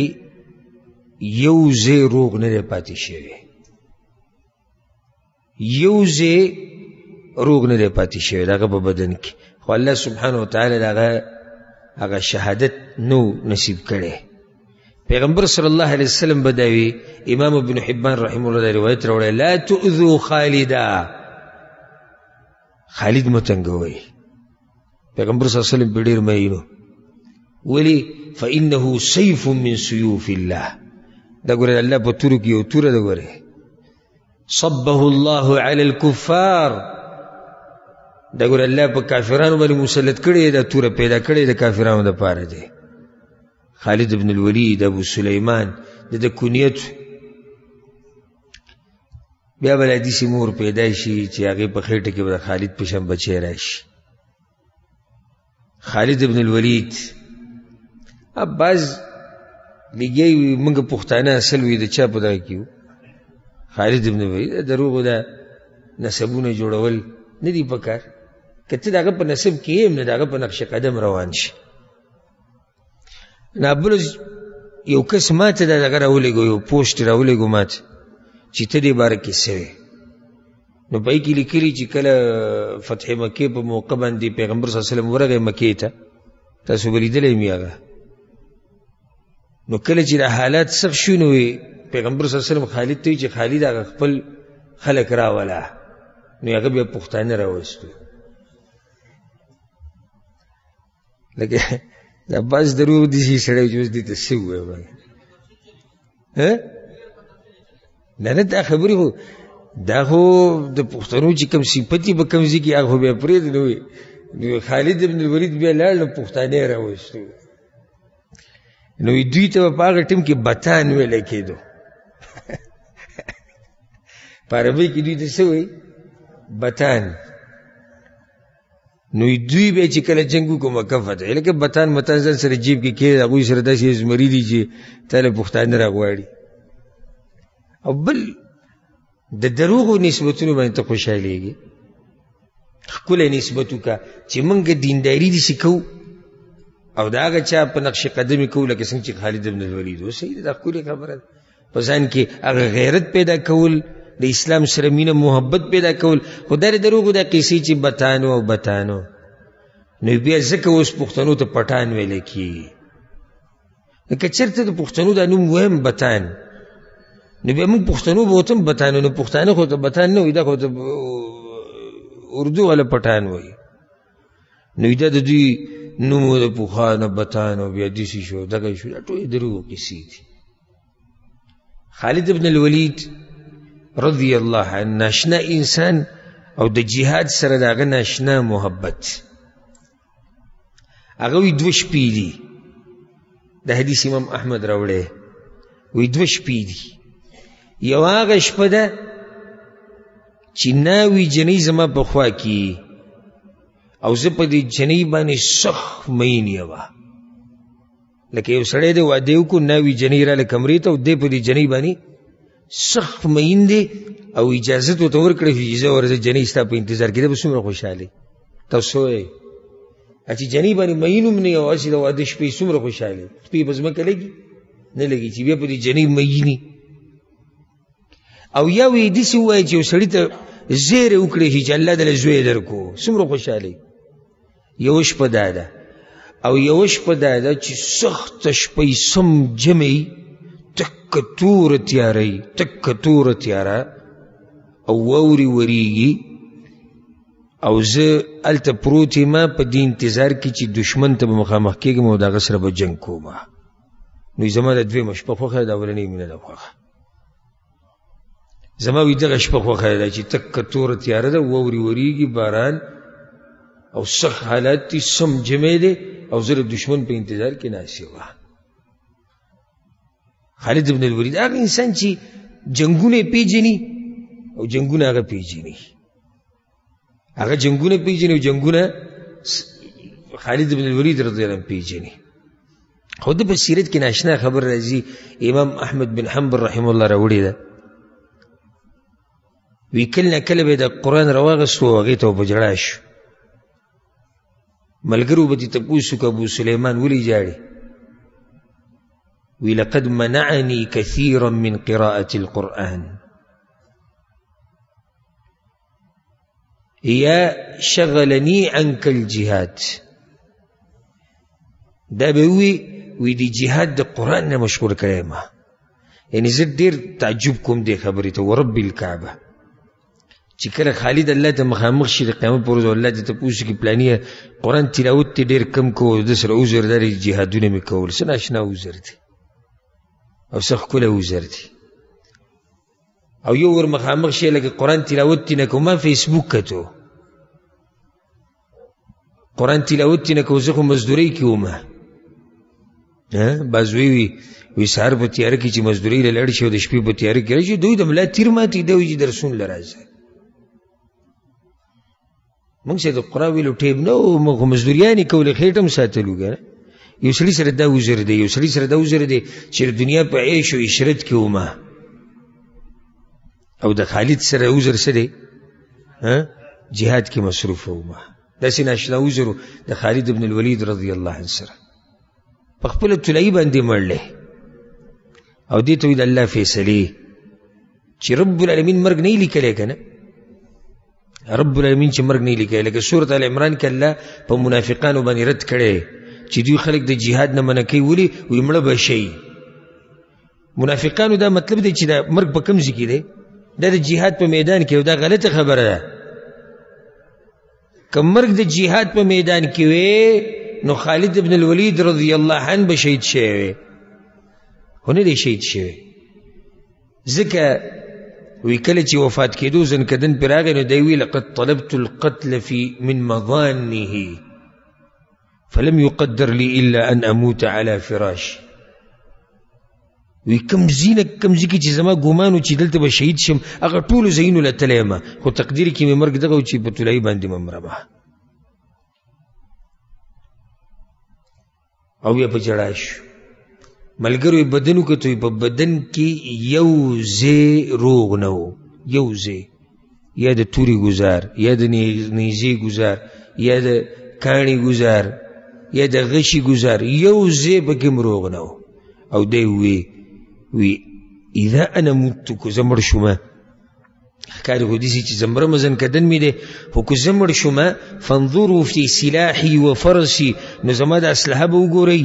یو ځای روغ نه دی پاتې شوی یو ځای روغ نه دی پاتې شوی د هغه په بدن کې خو الله سبحانه وتعالی د هغه هغه شهادت نو نصیب کړی پیغمبر صلی الله علیه وسلم به دا وي امام ابن حبان رحم الله دا روایت راوړی لا تؤذو خالدا خالد مه تنګوئ پیغمبر صلی الله علیه وسلم په ډېر مینو ولي فانه سیف من سیوف الله دا ګوره الله په تورو کې یو توره ده ګوره صبه الله علی الكفار دا ګور الله په کافرانو باندې مسلط کړي دا توره پیدا کړي د کافرانو د پاره دی خالد ابن الولید ابو سلیمان د د کنیت بیا بل حدیث مور پیدا شي چې هغه په خېټه کې به خالد په شان بچی راشي خالد ابن الولید اب بعض لګیا وي موږ پښتانه اصل وي د چا په دغه کې خالد ابن الولید دروغو ده نسبونه جوړول نه دي پکار که ته د هغه په نسب کې هم نه د هغه په نقش قدم روان شي نابلوز یو کس ما ته دا دغه راولېږو یو پوسټ راولېږو ما ته چې ته دې باره کې څه نو پای کې لیکلي چې کله فتح مکې په موقع باندې پیغمبر صلی الله علیه وسلم ورغی مکې ته تاسو به لیدلی مې هغه نو کله چې دا حالات سخت شو نو پیغمبر صلی الله علیه وسلم خالد ته چې خالد هغه خپل خلک راوله نو هغه بیا پښتانه راوستو لکه دا بس درو دي شي سړی جوز دي ته څه ووایي باندې نه نه دا خبرې خو دا خو د پښتنو چې کوم صفتي به کوم ځای کې هغه خو بیا پرېږدي نو نو خالد بن الولید بیا لاړ نو پښتانه یې راوستو نو دوی ته به په هغه ټیم کې بتان ویلی کېدو په عربۍ کې دوی ته څه وایي بتان نو دوی به چې کله جنګ وکړو مکه فتح لکه بتان متان ځان سره جیب کې کېږي هغوی سره داسې زمري دي چې تا له پښتانه راغواړي او بل د دروغو نسبتونو باندې ته خوشحالېږي ښکلی نسبت وکړه چې موږ دینداري داسې کوو او د هغه چا په نقش قدمې کوو لکه څنګه چې خالد بن الولید و صحیح ده دا ښکلې خبره ده په ځان کې هغه غیرت پیدا کول د اسلام سره مینه محبت پیدا کول خو دا دروغو دا قیسې چې بتانو او بتانو نو بیا ځکه اوس پښتنو ته پټان ویل کېږي که چېرته د پښتنو دا نوم وایم بتان نو بیا موږ پښتنو به ورته هم بتانو نو پښتانه خو ته بتان نه وایي دا خو ته اردو والا پټان وایي نو دا د دوی نوم د پوخا نه بتان او بیا دسی شو دغه شو دا ټولې دروغ کیسې دي خالد ابن الولید رضی الله عنه ناشنا انسان او د جهاد سره د هغه ناشنا محبت هغه وی دوه شپې دي د حدیث امام احمد راوړی وی دوه شپې دي یو هغه شپه ده چې ناوی جنۍ زما په خوا کې او زه په دې جنۍ باندې سخ مین یم لکه یو سړی دی واده وکړو ناوی جنۍ راله کمرې ته او دی په دې جنۍ باندې سخ مین دی او اجازه ته ورته ورکړې چې زه ورځه جنۍ ستا په انتظار کې ده به څومره خوشحالې تاسو وایئ چې جنۍ باندې مین هم نه یو هسې د واده شپې څومره خوشحالې شپې به ځمکه لګي نه لګي چې بیا په دې جنۍ میني او یا وی دي سي وای چې سړی ته زیر وکړي چې الله دې زوی درکو څومره خوشاله یو شپه دا ده او یو شپه دا ده چې سخت شپې سم جمعي تک تور تیارې تک تور تیاره او ووري وریږي او زه الته پروت یم په دې انتظار کې چې دشمن ته به مخامخ کېږم او د هغه سره به جنګ کوم نو زما د دویمه شپه خوښه ده اولنۍ مینه ده خوښه زما وی دغه شپه خوښه ده چې تک تور تیاره ده ووري وریږي باران او سخ حالات دي سم جمع دی او زه د دشمن په انتظار کې ناست یم خالد ابن الولید هغه انسان چې جنګونه پیژني او جنګونه هغه پیژني هغه جنگونه پیژني جنگونه خالد بن الولید رضی الله عنه پیژني خو د په سیرت کې ناشنا خبر راځي امام احمد بن حنبل رحمه الله راوړې ده وی کله نه کله به د قرآن راواغستو هغې ته به جړا شو ملګرو به دې تپوس وکړه ابو سلیمان ولې جاړې وی لقد منعني كثيرا من قراءة القرآن یا شغلنی عنک الجهاد دا به وی وی دی جهاد د قرآن نه مشغول کړی ما یعنی زه ډیر تعجب کوم دی خبرې ته ورب الکعبه چې کله خالد الله ته مخامخ شي د قیامت پر ورځ الله ته تپوس کې پلاني قرآن تلاوت ته ډېر کم کوو د سره عذر لري جهادونه مې کول څه ناشنا عذر دی او څه ښکلی عذر دی او یو ور مخامخ شي لکه قرآن تلاوت تی نه کوم فیسبوک کتو قرآن تلاوت تی نه کوم زه خو مزدورۍ کې وم بعض وی وي وی سهار په تیاره کې چې مزدورۍ له لړ شي او د شپې په تیاره کې راشي دوی د ملا تیر ماتې دی چې درسون له راځي موږ سره د قرآن ویلو ټیم نه و موږ خو مزدوریانې کولې خېټه هم ساتلو که یو سړي سره دا عذر دی یو سړي سره دا عذر دی چې د دنیا په عیش و عشرت کې ومه او د خالد سره عذر څه دی جهاد کې مصروف ومه داسې ناشنا عذر د خالد ابن الولید رضی الله عنه سره په خپله طلایي باندې مړلی او دې ته وي د الله فیصلې چې رب العالمین مرګ نه یې لیکلی که نه رب العالمین چې مرګ نه لیکي لکه سورت ال عمران کې الله په منافقانو باندې رد کړي چې دوی خلک د جهاد نه منع کوي ولي وي مړه به شي منافقانو دا مطلب دی چې دا مرګ په کوم ځای کې دی دا د جهاد په میدان کې دا غلطه خبره ده که مرګ د جهاد په میدان کې وي نو خالد ابن الولید رضی الله عنه به شهید شوی خو نه دی شهید شوی ځکه وی کله چې وفات کېدو ځن کدن پرې راغی نو دی وی لقد طلبت القتل فی من مضانه فلم يقدر لي الا ان اموت على فراش وی کم زینه کم زیکی چې زما ګومانو چې دلته به شهید شم هغه ټولو ځایونو له تللی یم خو تقدیر کې مې مرګ دغه چې په طلایي باندې ممرمه او بیا په جړا شو ملګرو یې بدن وکتو په بدن کې یو ځای روغ نه و یو ځای یا د توري ګزار یا د نیزې ګزار یا د کاڼي ګزار یا د غشي ګزار یو ځای پکې هم روغ نه و او دی وی وی اذا انا متکو زه مړ شومه ښکاري خو داسې چې زمره مې ځنکدن مې دی خو که زه مړ شوم فانظرو فی سلاحي و فرسي نو زما د اسلحه به وګورئ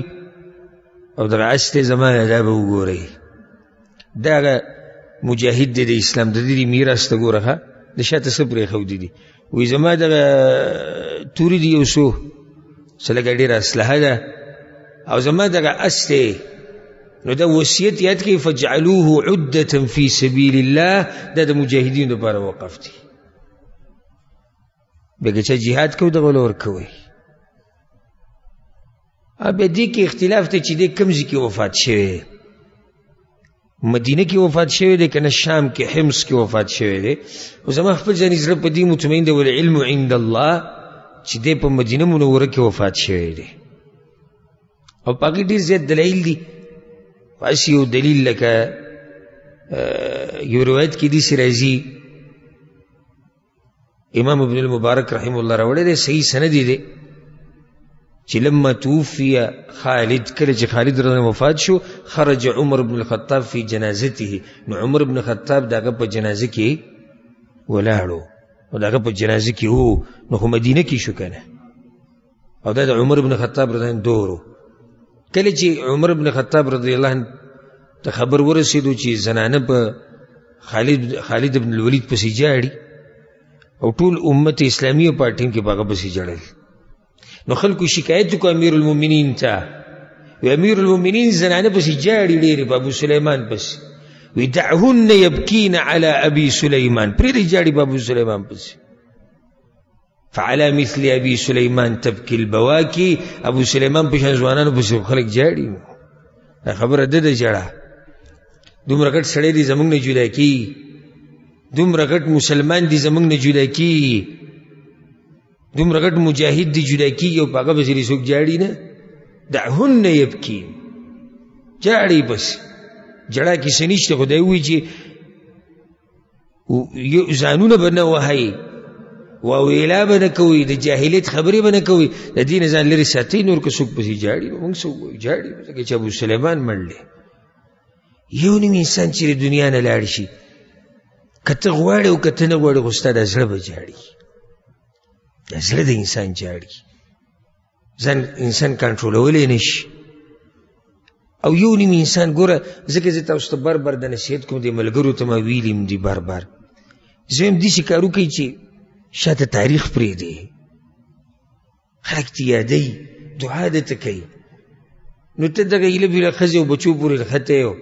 او دغه اس دی زما دا به وګورئ دغه مجاهد دی د اسلام د دې میراث ته ګوره ښه د شاته څه پرېښودي دي وی زما دغه توري دی یو څو څه لږه ډېره اسلحه ده او زما دغه اس دی نو دا وصیت یاد کې فجعلوه عدة فی سبیل الله دا د مجاهدین لپاره وقف دی بګه چې جهاد کو دغه لور کوي ابه دې کې اختلاف ته چې دې کمزې کې وفات شوی مدینه کې وفات شوی دی کنه شام کې حمص کې وفات شوی دی او زما خپل ځاني زړه په دې مطمئن دی والعلم عند الله چې دی په مدینه منوره کې وفات شوی دی او په هغې ډېر زیات دلایل دي هسې یو دلیل لکه یو روایت کې داسې راځي امام ابن المبارک رحم الله راوړی دی صحیح سندی دی چې لما توفی خالد کله چې خالد رضی وفات شو خرج عمر بن الخطاب فی جنازته نو عمر بن الخطاب دغه په جنازه کې ولاړو او دغه په جنازه کې وو نو خو مدینه کې شو کنه او دا د عمر ابن خطاب رضی الله دورو کله چې عمر ابن خطاب رضی الله عنه ته خبر ورسېدو چې زنانه په خالد خالد ابن الولید پسې جاړي او ټول امت اسلامی په ټیم کې باغه پسې جړل نو خلکو شکایت کو امیر المؤمنین ته وی امیر المؤمنین زنانه پسې جاړي ډېرې په ابو سلیمان پسې وی دعهن یبکین علی ابي سلیمان پرې جاړي په ابو سلیمان پسې فعلى مثل ابي سليمان تبكي البواكي ابو سليمان په شان ځوانانو پسې خلک جاړي دا خبره ده د جړه دومره غټ سړی دی زمونږ نه جدا کی دومره غټ مسلمان دی زمونږ نه جدا کی دومره غټ مجاهد دی جدا کیږي او په هغه پسې دې څوک جاړي نه دعهن یبکین جاړي پسې جړه کیسه نشته خو دی وایي چې ځانونه به نه وهئ وویلا به نه کوئ د جاهلیت خبرې به نه کوئ د دین ځان لرې ساتئ نور که څوک پسې جاړي به موږ څه ووایو جاړي به ځکه چې ابو سلیمان مړ دی یو نیم انسان چې د دنیا نه لاړ شي که ته غواړې او که ته نه غواړې خو ستا دا زړه به جاړي دا زړه د انسان جاړي ځان انسان کنټرولولی نه شي او یو نیم انسان ګوره ځکه زه تاسو ته بر بر د نصیحت کوم د ملګرو ته ما ویلي دي بر بر زه هم داسې کار وکړئ چې شاته تاریخ پرېږدي خلک ته یادوي دعا درته کوي نو ته دغه هیله بېله ښځې او بچو پورې نښتی یو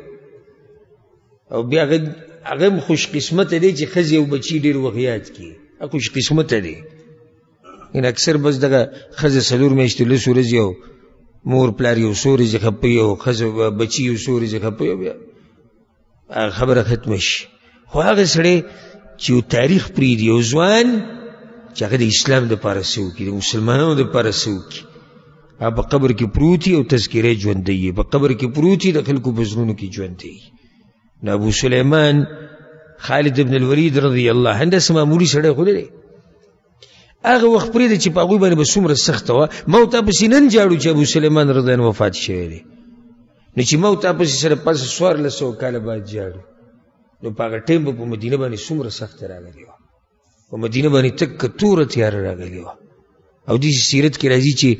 او بیا هغه هغه هم خوش قسمته دی چې ښځې او بچي ډېر وخت یاد کړي خوش قسمته دی ان اکثر بس دغه خزه سلور میشتې له سورج یو مور پلار یو سورج خپي یو خزه بچي یو سورج خپي یو بیا خبره ختم شي خو هغه سړی چې یو تاریخ پرې دی یو ځوان چې هغه د اسلام د پاره سو کې د مسلمانانو د پاره سو کې په قبر کې پروتي او تذکره ژوند دی په قبر کې پروتي د خلکو په زړونو کې ژوند دی نو ابو سليمان خالد ابن الوليد رضی الله عنه سم معمولی سړی خو دی هغه وخت پرې دی چې په هغوی باندې به څومره سخته وه ما او تا پسې نن جاړو چې ابو سلیمان رضی الله وفات شوی دی نو چې ما او تا پسې سره پس څوارلس سوه کاله بعد جاړو نو په هغه ټایم به په مدینه باندې څومره سخته راغلې وه په مدینه باندې تکه توره تیاره راغلې وه او دې سیرت کې راځي چې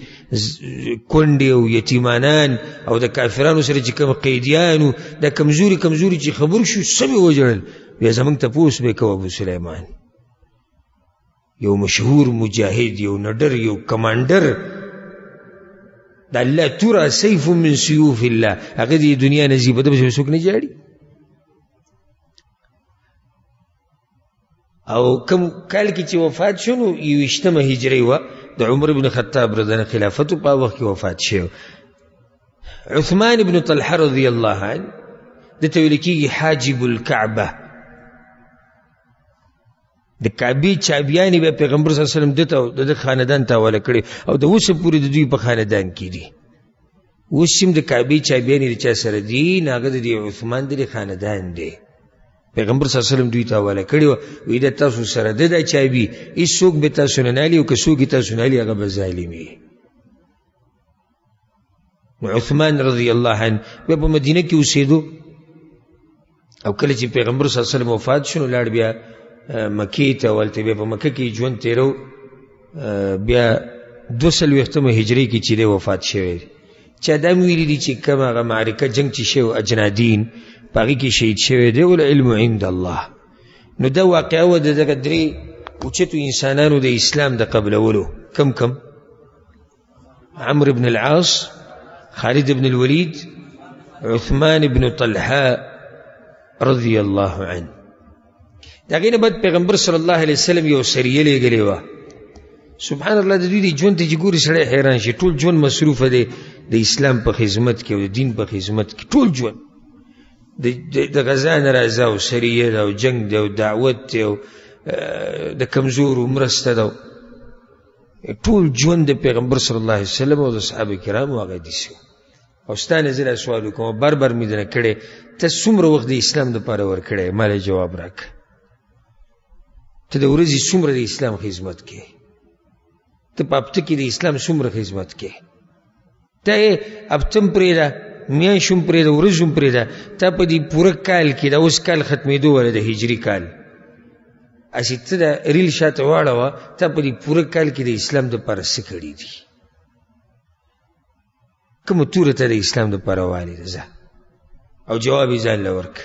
کونډې او یتیمانان او د کافرانو سره چې کوم قیدیانو د کمزوري کمزوري چې خبر شو سمې وجړل بیا زمونږ تپوس به کوه ابو سلیمان یو مشهور مجاهد یو نډر یو کمانډر د الله تورا سیف من سیوف الله هغه دې دنیا نه ځي په ده پسې څوک نه جاړي او کم کال کې چې وفات شو نو یوویشتمه هجرۍ وه د عمر بن خطاب رضانه خلافتو په وخت کې وفات شو عثمان بن طلحه رضی الله عنه د ته ویل کېږي حاجب الکعبه د کعبې چابیانې بیا پیغمبر صلی الله علیه وسلم دته د ده خاندان ته حواله کړې او د اوسه پورې د دوی په خاندان کې دي اوس هم د کعبې چابیانې د چا سره دي نو هغه د دې عثمان د خاندان دی پیغمبر صلی الله علیه وسلم دوی ته حواله کړې وه وایي د تاسو سره ده دا چابي هېڅوک به تاسو نه نالي او که څوک یې تاسو نالي هغه به ظالم وي عثمان رضی الله عنه بیا په مدینه کې اوسېدو او کله چې پیغمبر صلی الله علیه وسلم وفات شو لاړ بیا مکې ته ولته بیا په مکه کې ژوند تیرو بیا دو څلوېښتمه هجرۍ کې چې دی وفات شوی دی چا دا هم ویلي دي چې کوم هغه معرکه جنګ چې شوی و اجنادین په هغې کې شهید شوی دی والعلم عند الله نو دا واقعه وه د دغه درې اوچتو انسانانو د اسلام د قبلولو کم کم عمرو بن العاص خالد بن الوليد عثمان بن طلحه رضی الله عنه دا غینه بعد پیغمبر صلی الله علیه وسلم یو سریه لګلی و سبحان الله د دوی د ژوند ته چې ګوري سړی حیران شي ټول ژوند مصروف دی د اسلام په خدمت کې او د دین په خدمت کې ټول ژوند د غزا نه راځه او سریه ده او جنگ ده او دعوت ده او د کمزورو مرسته ده ټول ژوند د پیغمبر صلی الله علیه وسلم او د صحابه کرامو هغه دي سو او ستانه زله سوال کوم بار بار مې درنه کړي ته څومره وخت د اسلام د پاره ور کړي مال جواب راک ته د ورځې څومره د اسلام خدمت کې ته پاپته کې د اسلام څومره خدمت کې ته اپتم پرې ده میاشم پرې ده ورځم پرې ده ته په دې پوره کال کې د اوس کال ختمېدو وره د هجري کال اسی ته د ریل شاته واړوه ته په دې پوره کال کې د اسلام د پر څه کړي دي کوم توره ته د اسلام د پر والي ده او جواب یې ځان لورک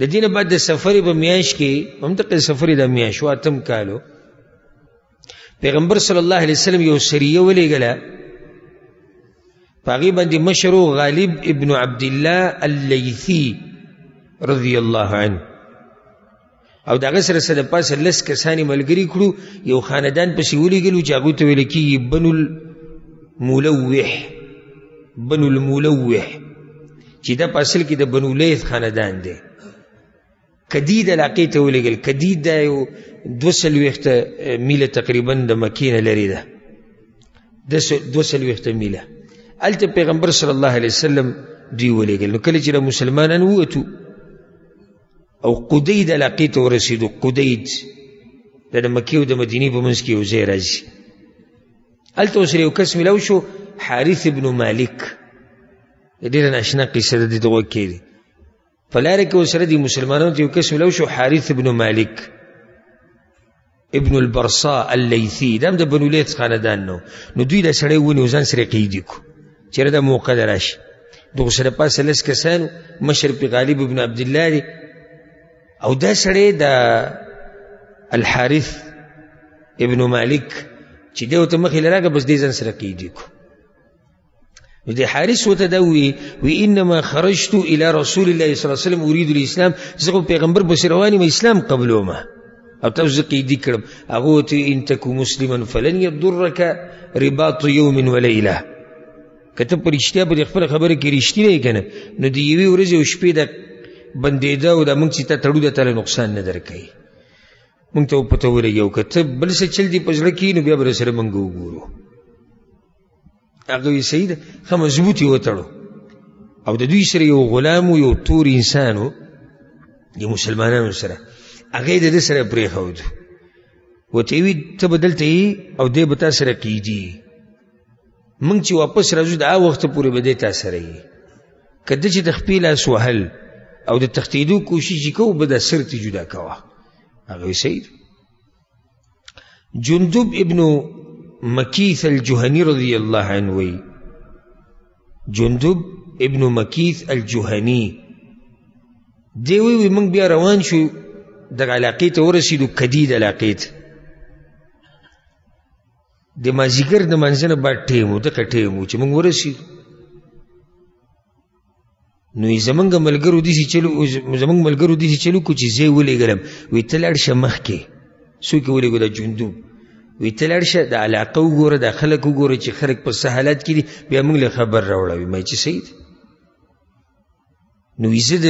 د دین بعد د سفر په میاش کې هم د سفر د میاش واتم کالو پیغمبر صلی الله علیه وسلم یو سریه ولېګله پاغي باندې مشرو غالب ابن عبد الله الليثي رضی الله عنه او دغه سره سره د پاسه لس کسانې ملګري کړو یو خاندان پسې ولیږلو چې هغوی ته ویل کېږي بنو الملوح بنو الملوح چې دا په اصل کې د بنو لیث خاندان دی کدید علاقې ته ولیږل کدید دا یو دوه څلوېښته میله تقریبا د مکې نه لرې ده دوه څلوېښته میله هلته پیغمبر صلی الله علیه وسلم دوی ولیږل نو کله چې د مسلمانان ووتو او قدید علاقې ته ورسېدو قدید دا د مکې او د مدینې په منځ کې یو ځای راځي هلته ورسره یو کس میلاو شو حارث ابن مالک ډېره ناشنا قصه ده دې ته غوږ کښېږدي په لاره کې ورسره د مسلمانانو ته یو کس میلاو شو حارث ابن مالک ابن البرصا اللیثی دا هم د بنو لیث خاندان نو نو دوی له سړی ونیو ځان سره قیدي کو چېرې دا موقع ده راشي د غسل پاسه لس کسانو مشر پې غالب ابن عبدالله دی او دا سړی د الحارث ابن مالک چې دی ورته مخې له راغه بس دې ځان سره قیدي کو نو د حارث ورته دا وی وی انما خرجت الى رسول الله صلی الله علیه وسلم اريد الاسلام زه خو پیغمبر پسې روان یم اسلام قبلومه او تاسو زه قیدي کړم هغه ورته ان تکو مسلما فلن یضرک رباط یوم ولیله که ته په رښتیا په دې خپله خبره کې رښتینی یې که نه نو د یوې ورځې او شپې د بندېده او دا موږ چې تا تړو د تاله نقصان نه درکوي موږ ته پته ولګي او که ته بل څه چل دي په زړه کې نو بیا به سره موږ وګورو هغه وی سید خه مضبوطی وتړو او د دوی سره یو غلام یو تور انسانو د مسلمانانو سره هغه د سره پرې خود وته وی ته بدلته او دې بتا سره کیږي مونږ چې واپس راځو دا وخت پورې به دې تا سره یي کله چې د خپل اس وهل او د تختیدو کوشش کو به د سر ته جدا کوا هغه سید جندب ابن مکیث الجهنی رضی الله عنه وی جندب ابن مکیث الجهنی دی وی وی موږ بیا روان شو دغه علاقې ته ورسېدو کدید علاقې ته د مازیګر د منځنه بعد ټیم و دغه ټیم و چې موږ ورسېدو نو یې زمونږ ملګرو داسې چلو زمونږ ملګرو داسې چلو کو چې زه یې ولېږلم وایي ته لاړ شه مخکې څوک یې ولېږو دا جندوب وایي ته لاړ شه د علاقه وګوره دا خلک وګوره چې خلک په څه حالات کې دي بیا موږ له خبر راوړه وایي ما چې صحیح دی نو وایي زه د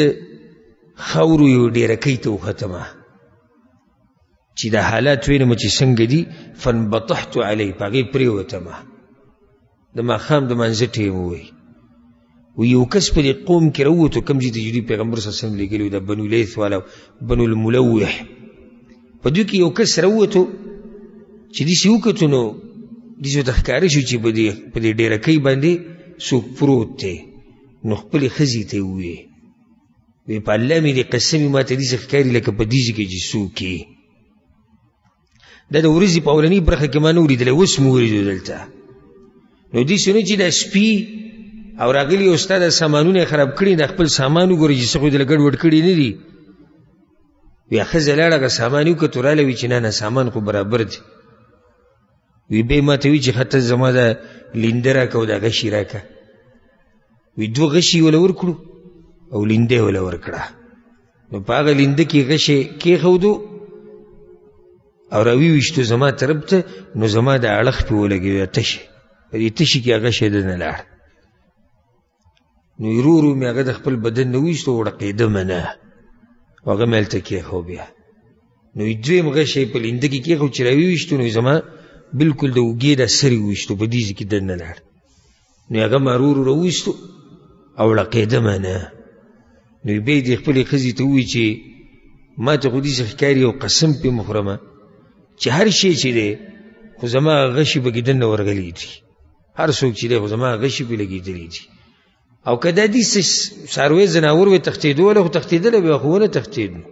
خاورو یو ډېرکۍ ته وختم چې دا حالات وینم چې څنګه دي فانبطحت علی په هغې پرېوتم د ماښام د مانځه ټیم ووایي و یو کس په دې قوم کې راووتو کوم چې د جدي پیغمبر صلی الله علیه وسلم لیږلی د بنو لیث والا بنو الملوح په دوی کې یو کس راووتو چې داسې وکتو نو داسې ورته ښکاره شو چې په دې په دې ډېرکۍ باندې څوک پروت دی نو خپلې ښځې ته یې وویې وی په الله مې دې قسم ما ته داسې ښکاري لکه په دې ځای کې چې څوک دا د ورځې په اولنۍ برخه کې ما نه ولیدلی اوس مې ولیدو دلته نو دې سنو چې دا سپي او راغلي استاد سامانونه خراب کړي د خپل سامان وګوري چې څه خو دې له ګډوډ کړي نه دي وی ښځه لاړه که سامان یو که توراله وي چې نه نه سامان خو برابر دی وی به ما ته وي چې خطه زما دا لینده راکه او دا غشي راکه وی دوه غشي وله ورکړو او لینده وله ورکړه نو په هغه لینده کې غشی کېښودو او راوی وشتو زما طرف ته نو زما د اړخ پې ولګېده تشی په دې تشي کې هغه شی دنه لاړ نو ورو ورو مې هغه د خپل بدن نه ویستو وړقېده منه هغه مې هلته کېښو بیا نو دویم غشی په لینده کې کېښو چې راویویشتو نو زما بلکل د اوږې دا سرې وویشتو په دې ځای کې دننه لاړ نو هغه مرور راوستو او ړقېده منه نو بیا یې د خپلې ښځې ته ووایي چې ما ته خو داسې ښکاري یو قسم پې مه خورمه چې هر شی چې دی خو زما غشي پکې دننه ورغلي دي هر څوک چې دی خو زما غشي پې لګېدلي دي او که دا دي څاروی ځناور وې تښتېدو وله خو تښتېدلی بیا خو ونه تښتېدو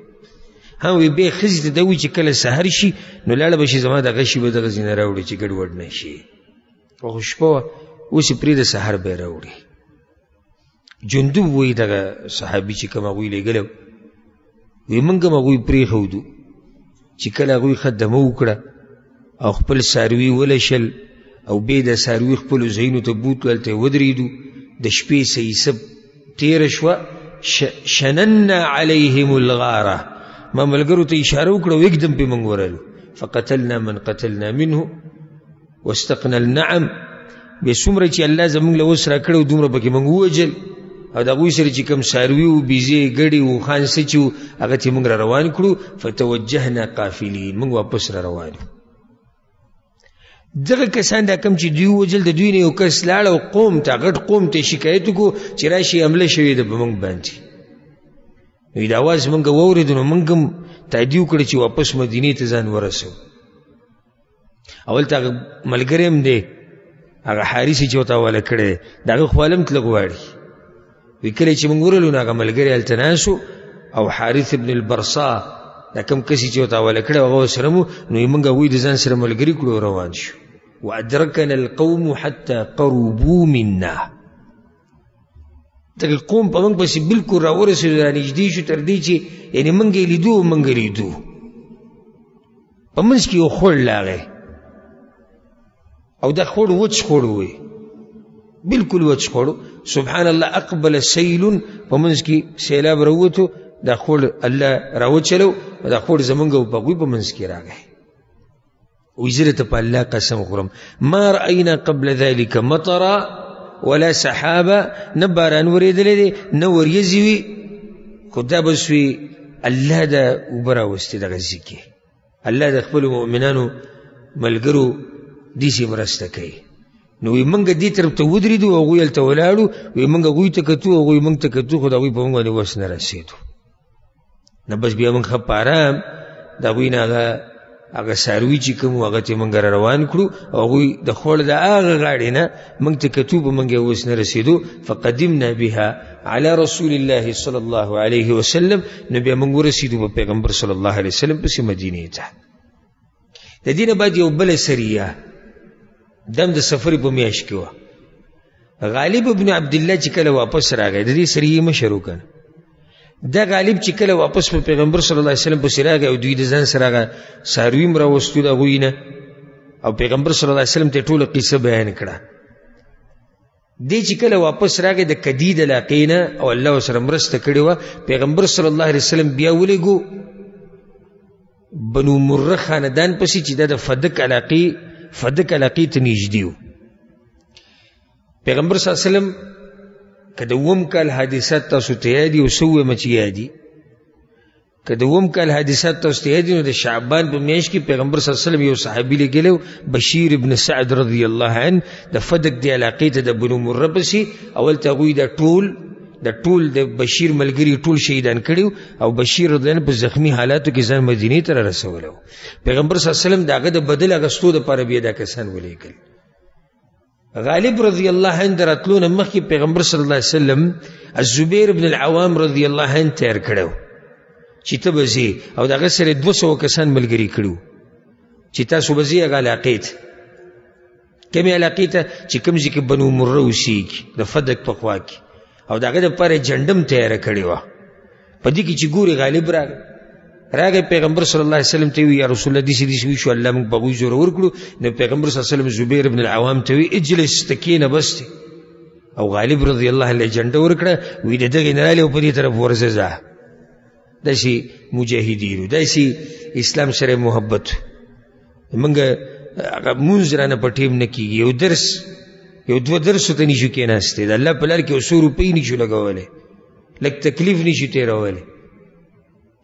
هم وی بیا ښځې ته دا وایي چې کله سهار شي نو لاړه به شي زما د غشي به دغسې نه راوړي چې ګډوډ نه شي په خوشبو اوس پرې د سحر به راوړي جندو وی دغه صحابي چې کوم غوي لګلو وی مونږ ما غوي پرې خودو چې کله غوي خدمه وکړه او خپل ساروي ولشل او به د ساروي خپل زینو ته بوت ولته ودریدو د شپې سې سب تیر شو شننا عليهم الغاره ما ملګرو ته اشاره وکړه وګدم په منګورل فقتلنا من قتلنا منه واستقنا النعم به څومره چې الله زمونږ له اوس راکړی و دومره پکې مونږ ووژل او د هغوی سره چې کوم څاروي و بیزې ګډې و خان څه چې و هغه چې مونږ را روان کړو فتوجهنا قافلین مونږ واپس را روان یو دغه کسان دا کم چې دوی وجل د دوی نه یو کس لاړ او قوم ته غټ قوم ته شکایت وکړو چې راشي حمله شوې ده په مونږ باندې نو دا اواز مونږ واورېدو نو مونږ هم تادي وکړو چې واپس مدینې ته ځان ورسوو اول تا ملګری هم دی هغه حارثي چې ورته حواله کړی دی د هغه خو حاله هم تله غواړي وایي کله چې موږ ورغلو نو هغه ملګری هلته ناست او حارث ابن البرصا دا کوم کسي چې ورته حواله کړی هغه ورسره مو نو یې موږ هغوی د ځان سره ملګري کړو روان شو وادرکنا القوم حتى قربوا منا دغه قوم په موږ پسې بلکل راورسېدو رانږدې شو تر دې چې یعنې موږ یې لیدو او موږ یې لیدو په منځ کې یو خوړ لاغی او دا خوړ وچ خوړ وی بلکل وچ خوړ سبحان الله اقبل سیل په منځ کې سیلاب راووتو دا خوړ الله راوچلو دا خوړ زمونږ او په هغوی په منځ کې راغی وزیر ته په الله قسم خورم ما رأینا قبل ذلك مطرا ولا سحابه نه باران ورېدلی دی نه وریځې وي خو دا به سوي الله د اوبه راوستې دغه ځي کې الله د خپلو مؤمنانو ملګرو داسې مرسته کوي نو وی موږ دې طرف ته ودرېدو هغوی هلته ولاړو وی موږ هغوی ته کتو هغوی موږ ته کتو خو د هغوی په موږ باندې وس نه رسېدو نه بس بیا موږ ښه په ارام د هغوی نه هغه هغه څاروي چې کوم وو هغه ترې موږ را روان کړو او هغوی د خوړ د هغه غاړې نه موږ ته کتو په موږ یې اوس نه رسېدو فقدمنا بها على رسول الله صلی الله علیه وسلم نو بیا موږ ورسېدو په پیغمبر صلی الله علیه وسلم پسې مدینې ته د دې نه بعد یو بله سریه دم د سفرې په میاشت کې وه غالب ابن عبدالله چې کله واپس راغی د دې سریه مشر وکړ دا غالب چې کله واپس په پیغمبر صلی الله علیه وسلم پسې راغی او دوی د ځان سره هغه څاروي هم راوستو د هغوی نه او پیغمبر صلی الله علیه وسلم ته ټوله قصه بیان کړه دی چې کله واپس راغی د کدی د علاقې نه او الله ورسره مرسته کړې وه پیغمبر صلی الله علیه وسلم بیا ولیږو بنو مره خاندان پسې چې دا د فدک علاقې فدک علاقې ته نږدې و پیغمبر صلی الله علیه وسلم که د اووم کال حادثات تاسو ته یادي او څه ووایم چې یادي که د اوم کال حادثات تاسو ته یاد وي نو د شعبان په میاشت کې پیغمبر صلی الله علیه وسلم یو صحابي لېږلی و بشیر ابن سعد رضی الله عنه د فدک دې علاقې ته د بنو مره پسې اول ته هغوی دا ټول د ټول د بشیر ملګری ټول شهیدان کړي او بشیر رضی الله په زخمی حالاتو کې ځان مدینه ته رسولو پیغمبر صلی الله علیه وسلم داغه د بدل اغستو د پر بیا دا کسان ولېګل غالب رضی الله عنه دراتلو نه مخکې پیغمبر صلی الله علیه وسلم الزبیر بن العوام رضی الله عنه تیار کړو چې ته به ځې او د هغه سره دوه سوه کسان ملګري کړو چې تاسو به ځې هغه علاقې ته کومې علاقې ته چې کوم ځای کې بنو مره اوسېږي د فدک په خوا کې او د هغه دپاره یې جنډم تیاره کړې وه په دې کې چې ګوري غالب راغی راغی پیغمبر صلی الله علیه وسلم ته وی یا رسول الله دې دې شوی شو الله موږ په غوي زور ورکړو نو پیغمبر صلی الله علیه وسلم زبیر ابن العوام ته وی اجلس تکینه بس دی او غالب رضی الله عنه جنډه ورکړه وی دغه نه لاله په دې طرف ورځه دسی مجاهدین دسی اسلام سره محبت منګ مونږ رانه په ټیم نه کیږي یو درس یو دوه درس ته نشو کېناسته د الله په لار کې اوسو روپۍ نشو لګولې لږ تکلیف نشي تېرولی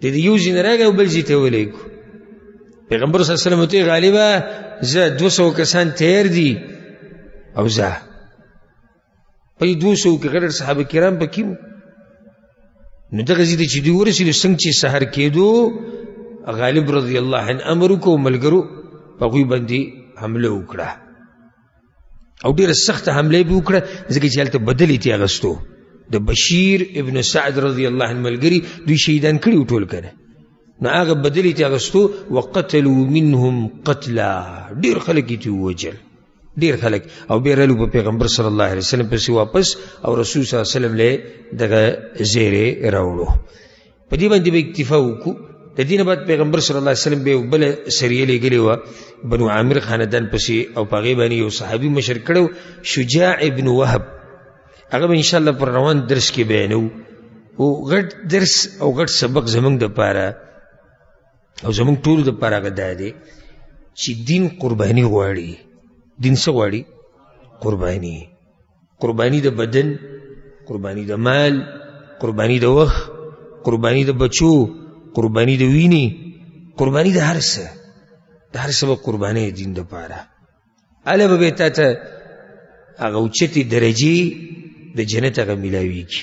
د دې یو ځین راغی او بل ځای ته ولېږو پیغمبر صلی الله علیه وسلم ته غالبا زه دوه سوه کسان تیار دي او زه په دې دوه سوو کې غیر صحابه کرام پکې وو نو دغه ځای ته چې دوی ورسېدو څنګه چې سهار کېدو غالب رضی الله عنه امر وکړو ملګرو په هغوی باندې حمله وکړه او ډیره سخته حمله به وکړه ځکه چې هلته بدل یې تېغستو د بشیر ابن سعد رضی الله عنه ملګري دوی شهیدان کړي وو ټول کنه نو هغه بدل یې تېغستو وقتلو منهم قتلا ډیر خلک یې ترې ووژل ډیر خلک او بیا رالو په پیغمبر صلی الله علیه وسلم پسې واپس او رسول صلی الله علیه وسلم له دغه زیرې راوړو په دې باندې به اکتفا وکړو د دین بعد پیغمبر صلی الله علیه وسلم به بل سریه لګلی و بنو عامر خاندان پسې او په غیبه باندې یو صحابي مشر کړو شجاع ابن وهب هغه به ان شاء الله پر روان درس کې بیانو او غټ درس او غټ سبق زمونږ د پاره او زمونږ ټول د پاره غدا دی چې دین قرباني غواړي دین څه غواړي قرباني قرباني د بدن قرباني د مال قرباني د وخت قرباني د بچو قرباني د وینې قرباني د هر څه د هر څه به قربانۍ دین دپاره هله به بیا تا ته هغه اوچتې درجې د جنت هغه میلاویږي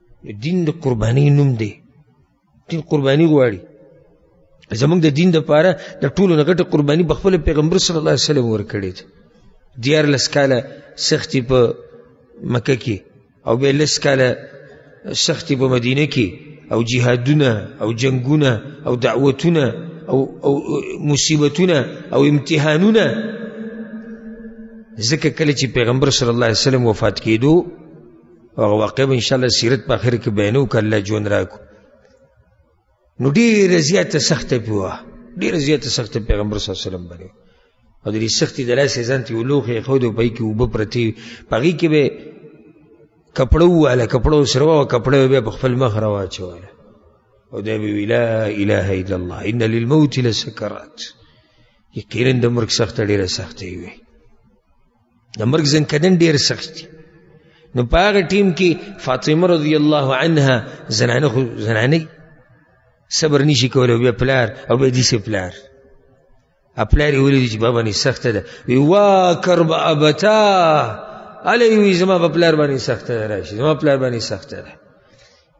دین د قرباني نوم دی دین قرباني غواړي زمونږ د دین دپاره د ټولو نه غټه قرباني په خپل پیغمبر صلی الله علیه وسلم ورکړې ده دیارلس کاله سختي په مکه کې او بیا لس کاله سختي په مدینه کې او جهادونه او جنگونه او دعوتونه او, او مصیبتونه او امتحانونه ځکه کله چې پیغمبر صلی الله علیه وسلم وفات کېدو هغه واقع به ان شاء الله سیرت په اخر کې بیانو کله جون راکو نو ډیره زیاته سخته پیوه ډیره زیاته سخته پیغمبر صلی الله علیه وسلم باندې او د دې سختي د لاسې ځان ته یو لوښی خو د پای کې اوبه پرتې وي په هغې کې به کپړه وواله کپړه سره وه کپړه بیا په خپل مخ را واچوله او دی به وي لا اله الا الله ان للموت لسکرات یقینا د مرګ سخته ډېره سخته وي د مرګ زنکدن ډیر سخت دي نو په هغه ټیم کې فاطمه رضی الله عنها زنانه خو زنانه صبر نشي کولی بیا پلار او بیا داسې پلار پلار یې ولیدي چې بابا نه سخته ده وی وا کرب ابتا الی وی زما په پلار باندې سخته ده راشي زما پلار باندې سخته ده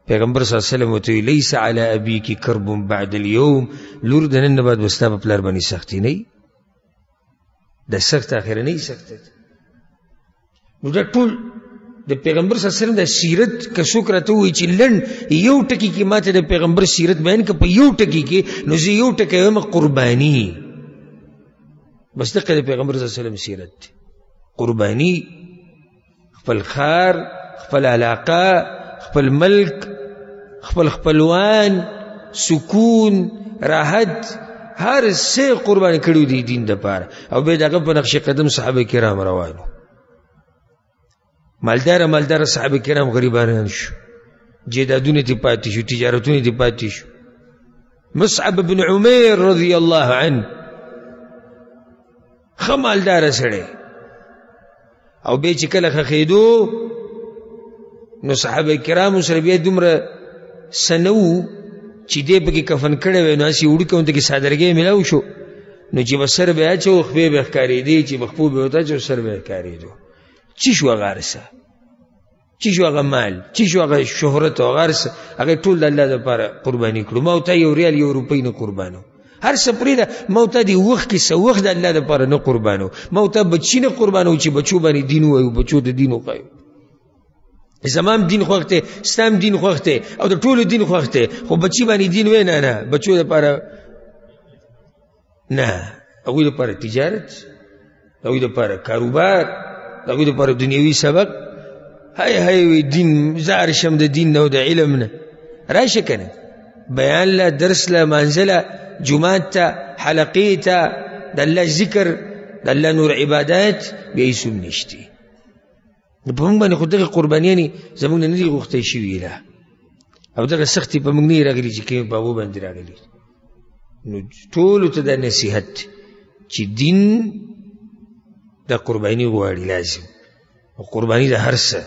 پیغمبر صلی الله علیه وسلم وتوی لیس علی ابیکی کرب بعد اليوم لور د نن بعد وستا په پلار باندې سختی نه د سخت اخرنۍ سخت نو دا ټول د پیغمبر صلی الله علیه وسلم د سیرت که څوک راته وایي چې لنډ یو ټکی کې ماته د پیغمبر سیرت بیان که په یو ټکی کې نو زه یو ټکی وایم قرباني بس دقه د پیغمبر صلی الله علیه وسلم سیرت دی قرباني خپل خار خپل علاقه خپل ملک خپل خپلوان سکون راحت هر څه قربان کړو دی دین د پاره او به دغه په نقش قدم صحابه کرام روانو مالدار مالدار صحابه کرام غریبانان شو جیدادونه دی پاتې شو تجارتونه دی پاتې شو مصعب بن عمیر رضی الله عنه ښه مالدار سړی او به چې کله خخېدو نو صحابه کرامو سره بیا دومره سنو چې دې پکې کفن کړی وی نو هسې وړي کوم ته کې سادرګۍ ملاو شو نو چې به سر به اچو خپې به ښکارېدې چې به خپو به وته چې سر به ښکارېدو چی شو غارسه چې شو هغه مال چې شو هغه شهرت او هغه څه هغه ټول د الله لپاره قرباني کړو ما ته یو ریال یو روپۍ نه قربانو هر څه پرېږده ما ته د وخت کې څه وخت د الله لپاره نه قربانو ما ته بچي نه قربانو چې بچو باندې دین ووایو بچو ته دین وښایو زمام دین خوښ دی ستام دین خوښ دی او د ټولو دین خوښ دی خو بچي باندې دین وای نه نه بچو لپاره نه هغوی دپاره تجارت هغوی دپاره کاروبار هغوی دپاره دنیوي سبق هی هی وي دین زار شم د دین نه او د علم نه راشه که نه بیان له درس له مانځه له جومات ته حلقې ته د الله ذکر د الله نور عبادات بیا هیڅ هم نشته نو په موږ باندې خو دغه قربانیانې زموږ نه نه دي غوښتی شوي لا او دغه سختې په موږ نه راغلي چې کوم په هغو باندې راغلي نو ټولو ته دا نصیحت چې دین د قرباني غواړي لازم او قرباني د هر څه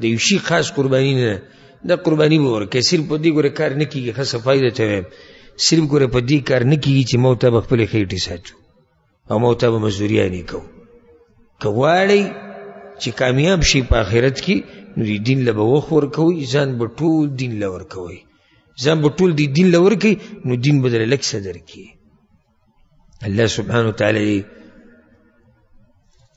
د یو شي خاص قرباني نه دا قرباني به ورکړي صرف په دې ګوره کار نه کېږي ښه صفایي ده ته وایم صرف ګوره په دې کار نه کېږي چې موته به خپلې خېټې ساتو او موږ ته به مزدوریانې کوو که غواړئ چې کامیاب شي په آخرت کې نو د دین له به وخت ورکوئ ځان به ټول دین له ورکوئ ځان به ټول د دین له ورکوئ نو دین به درله لږ څه درکړي الله سبحانه وتعالی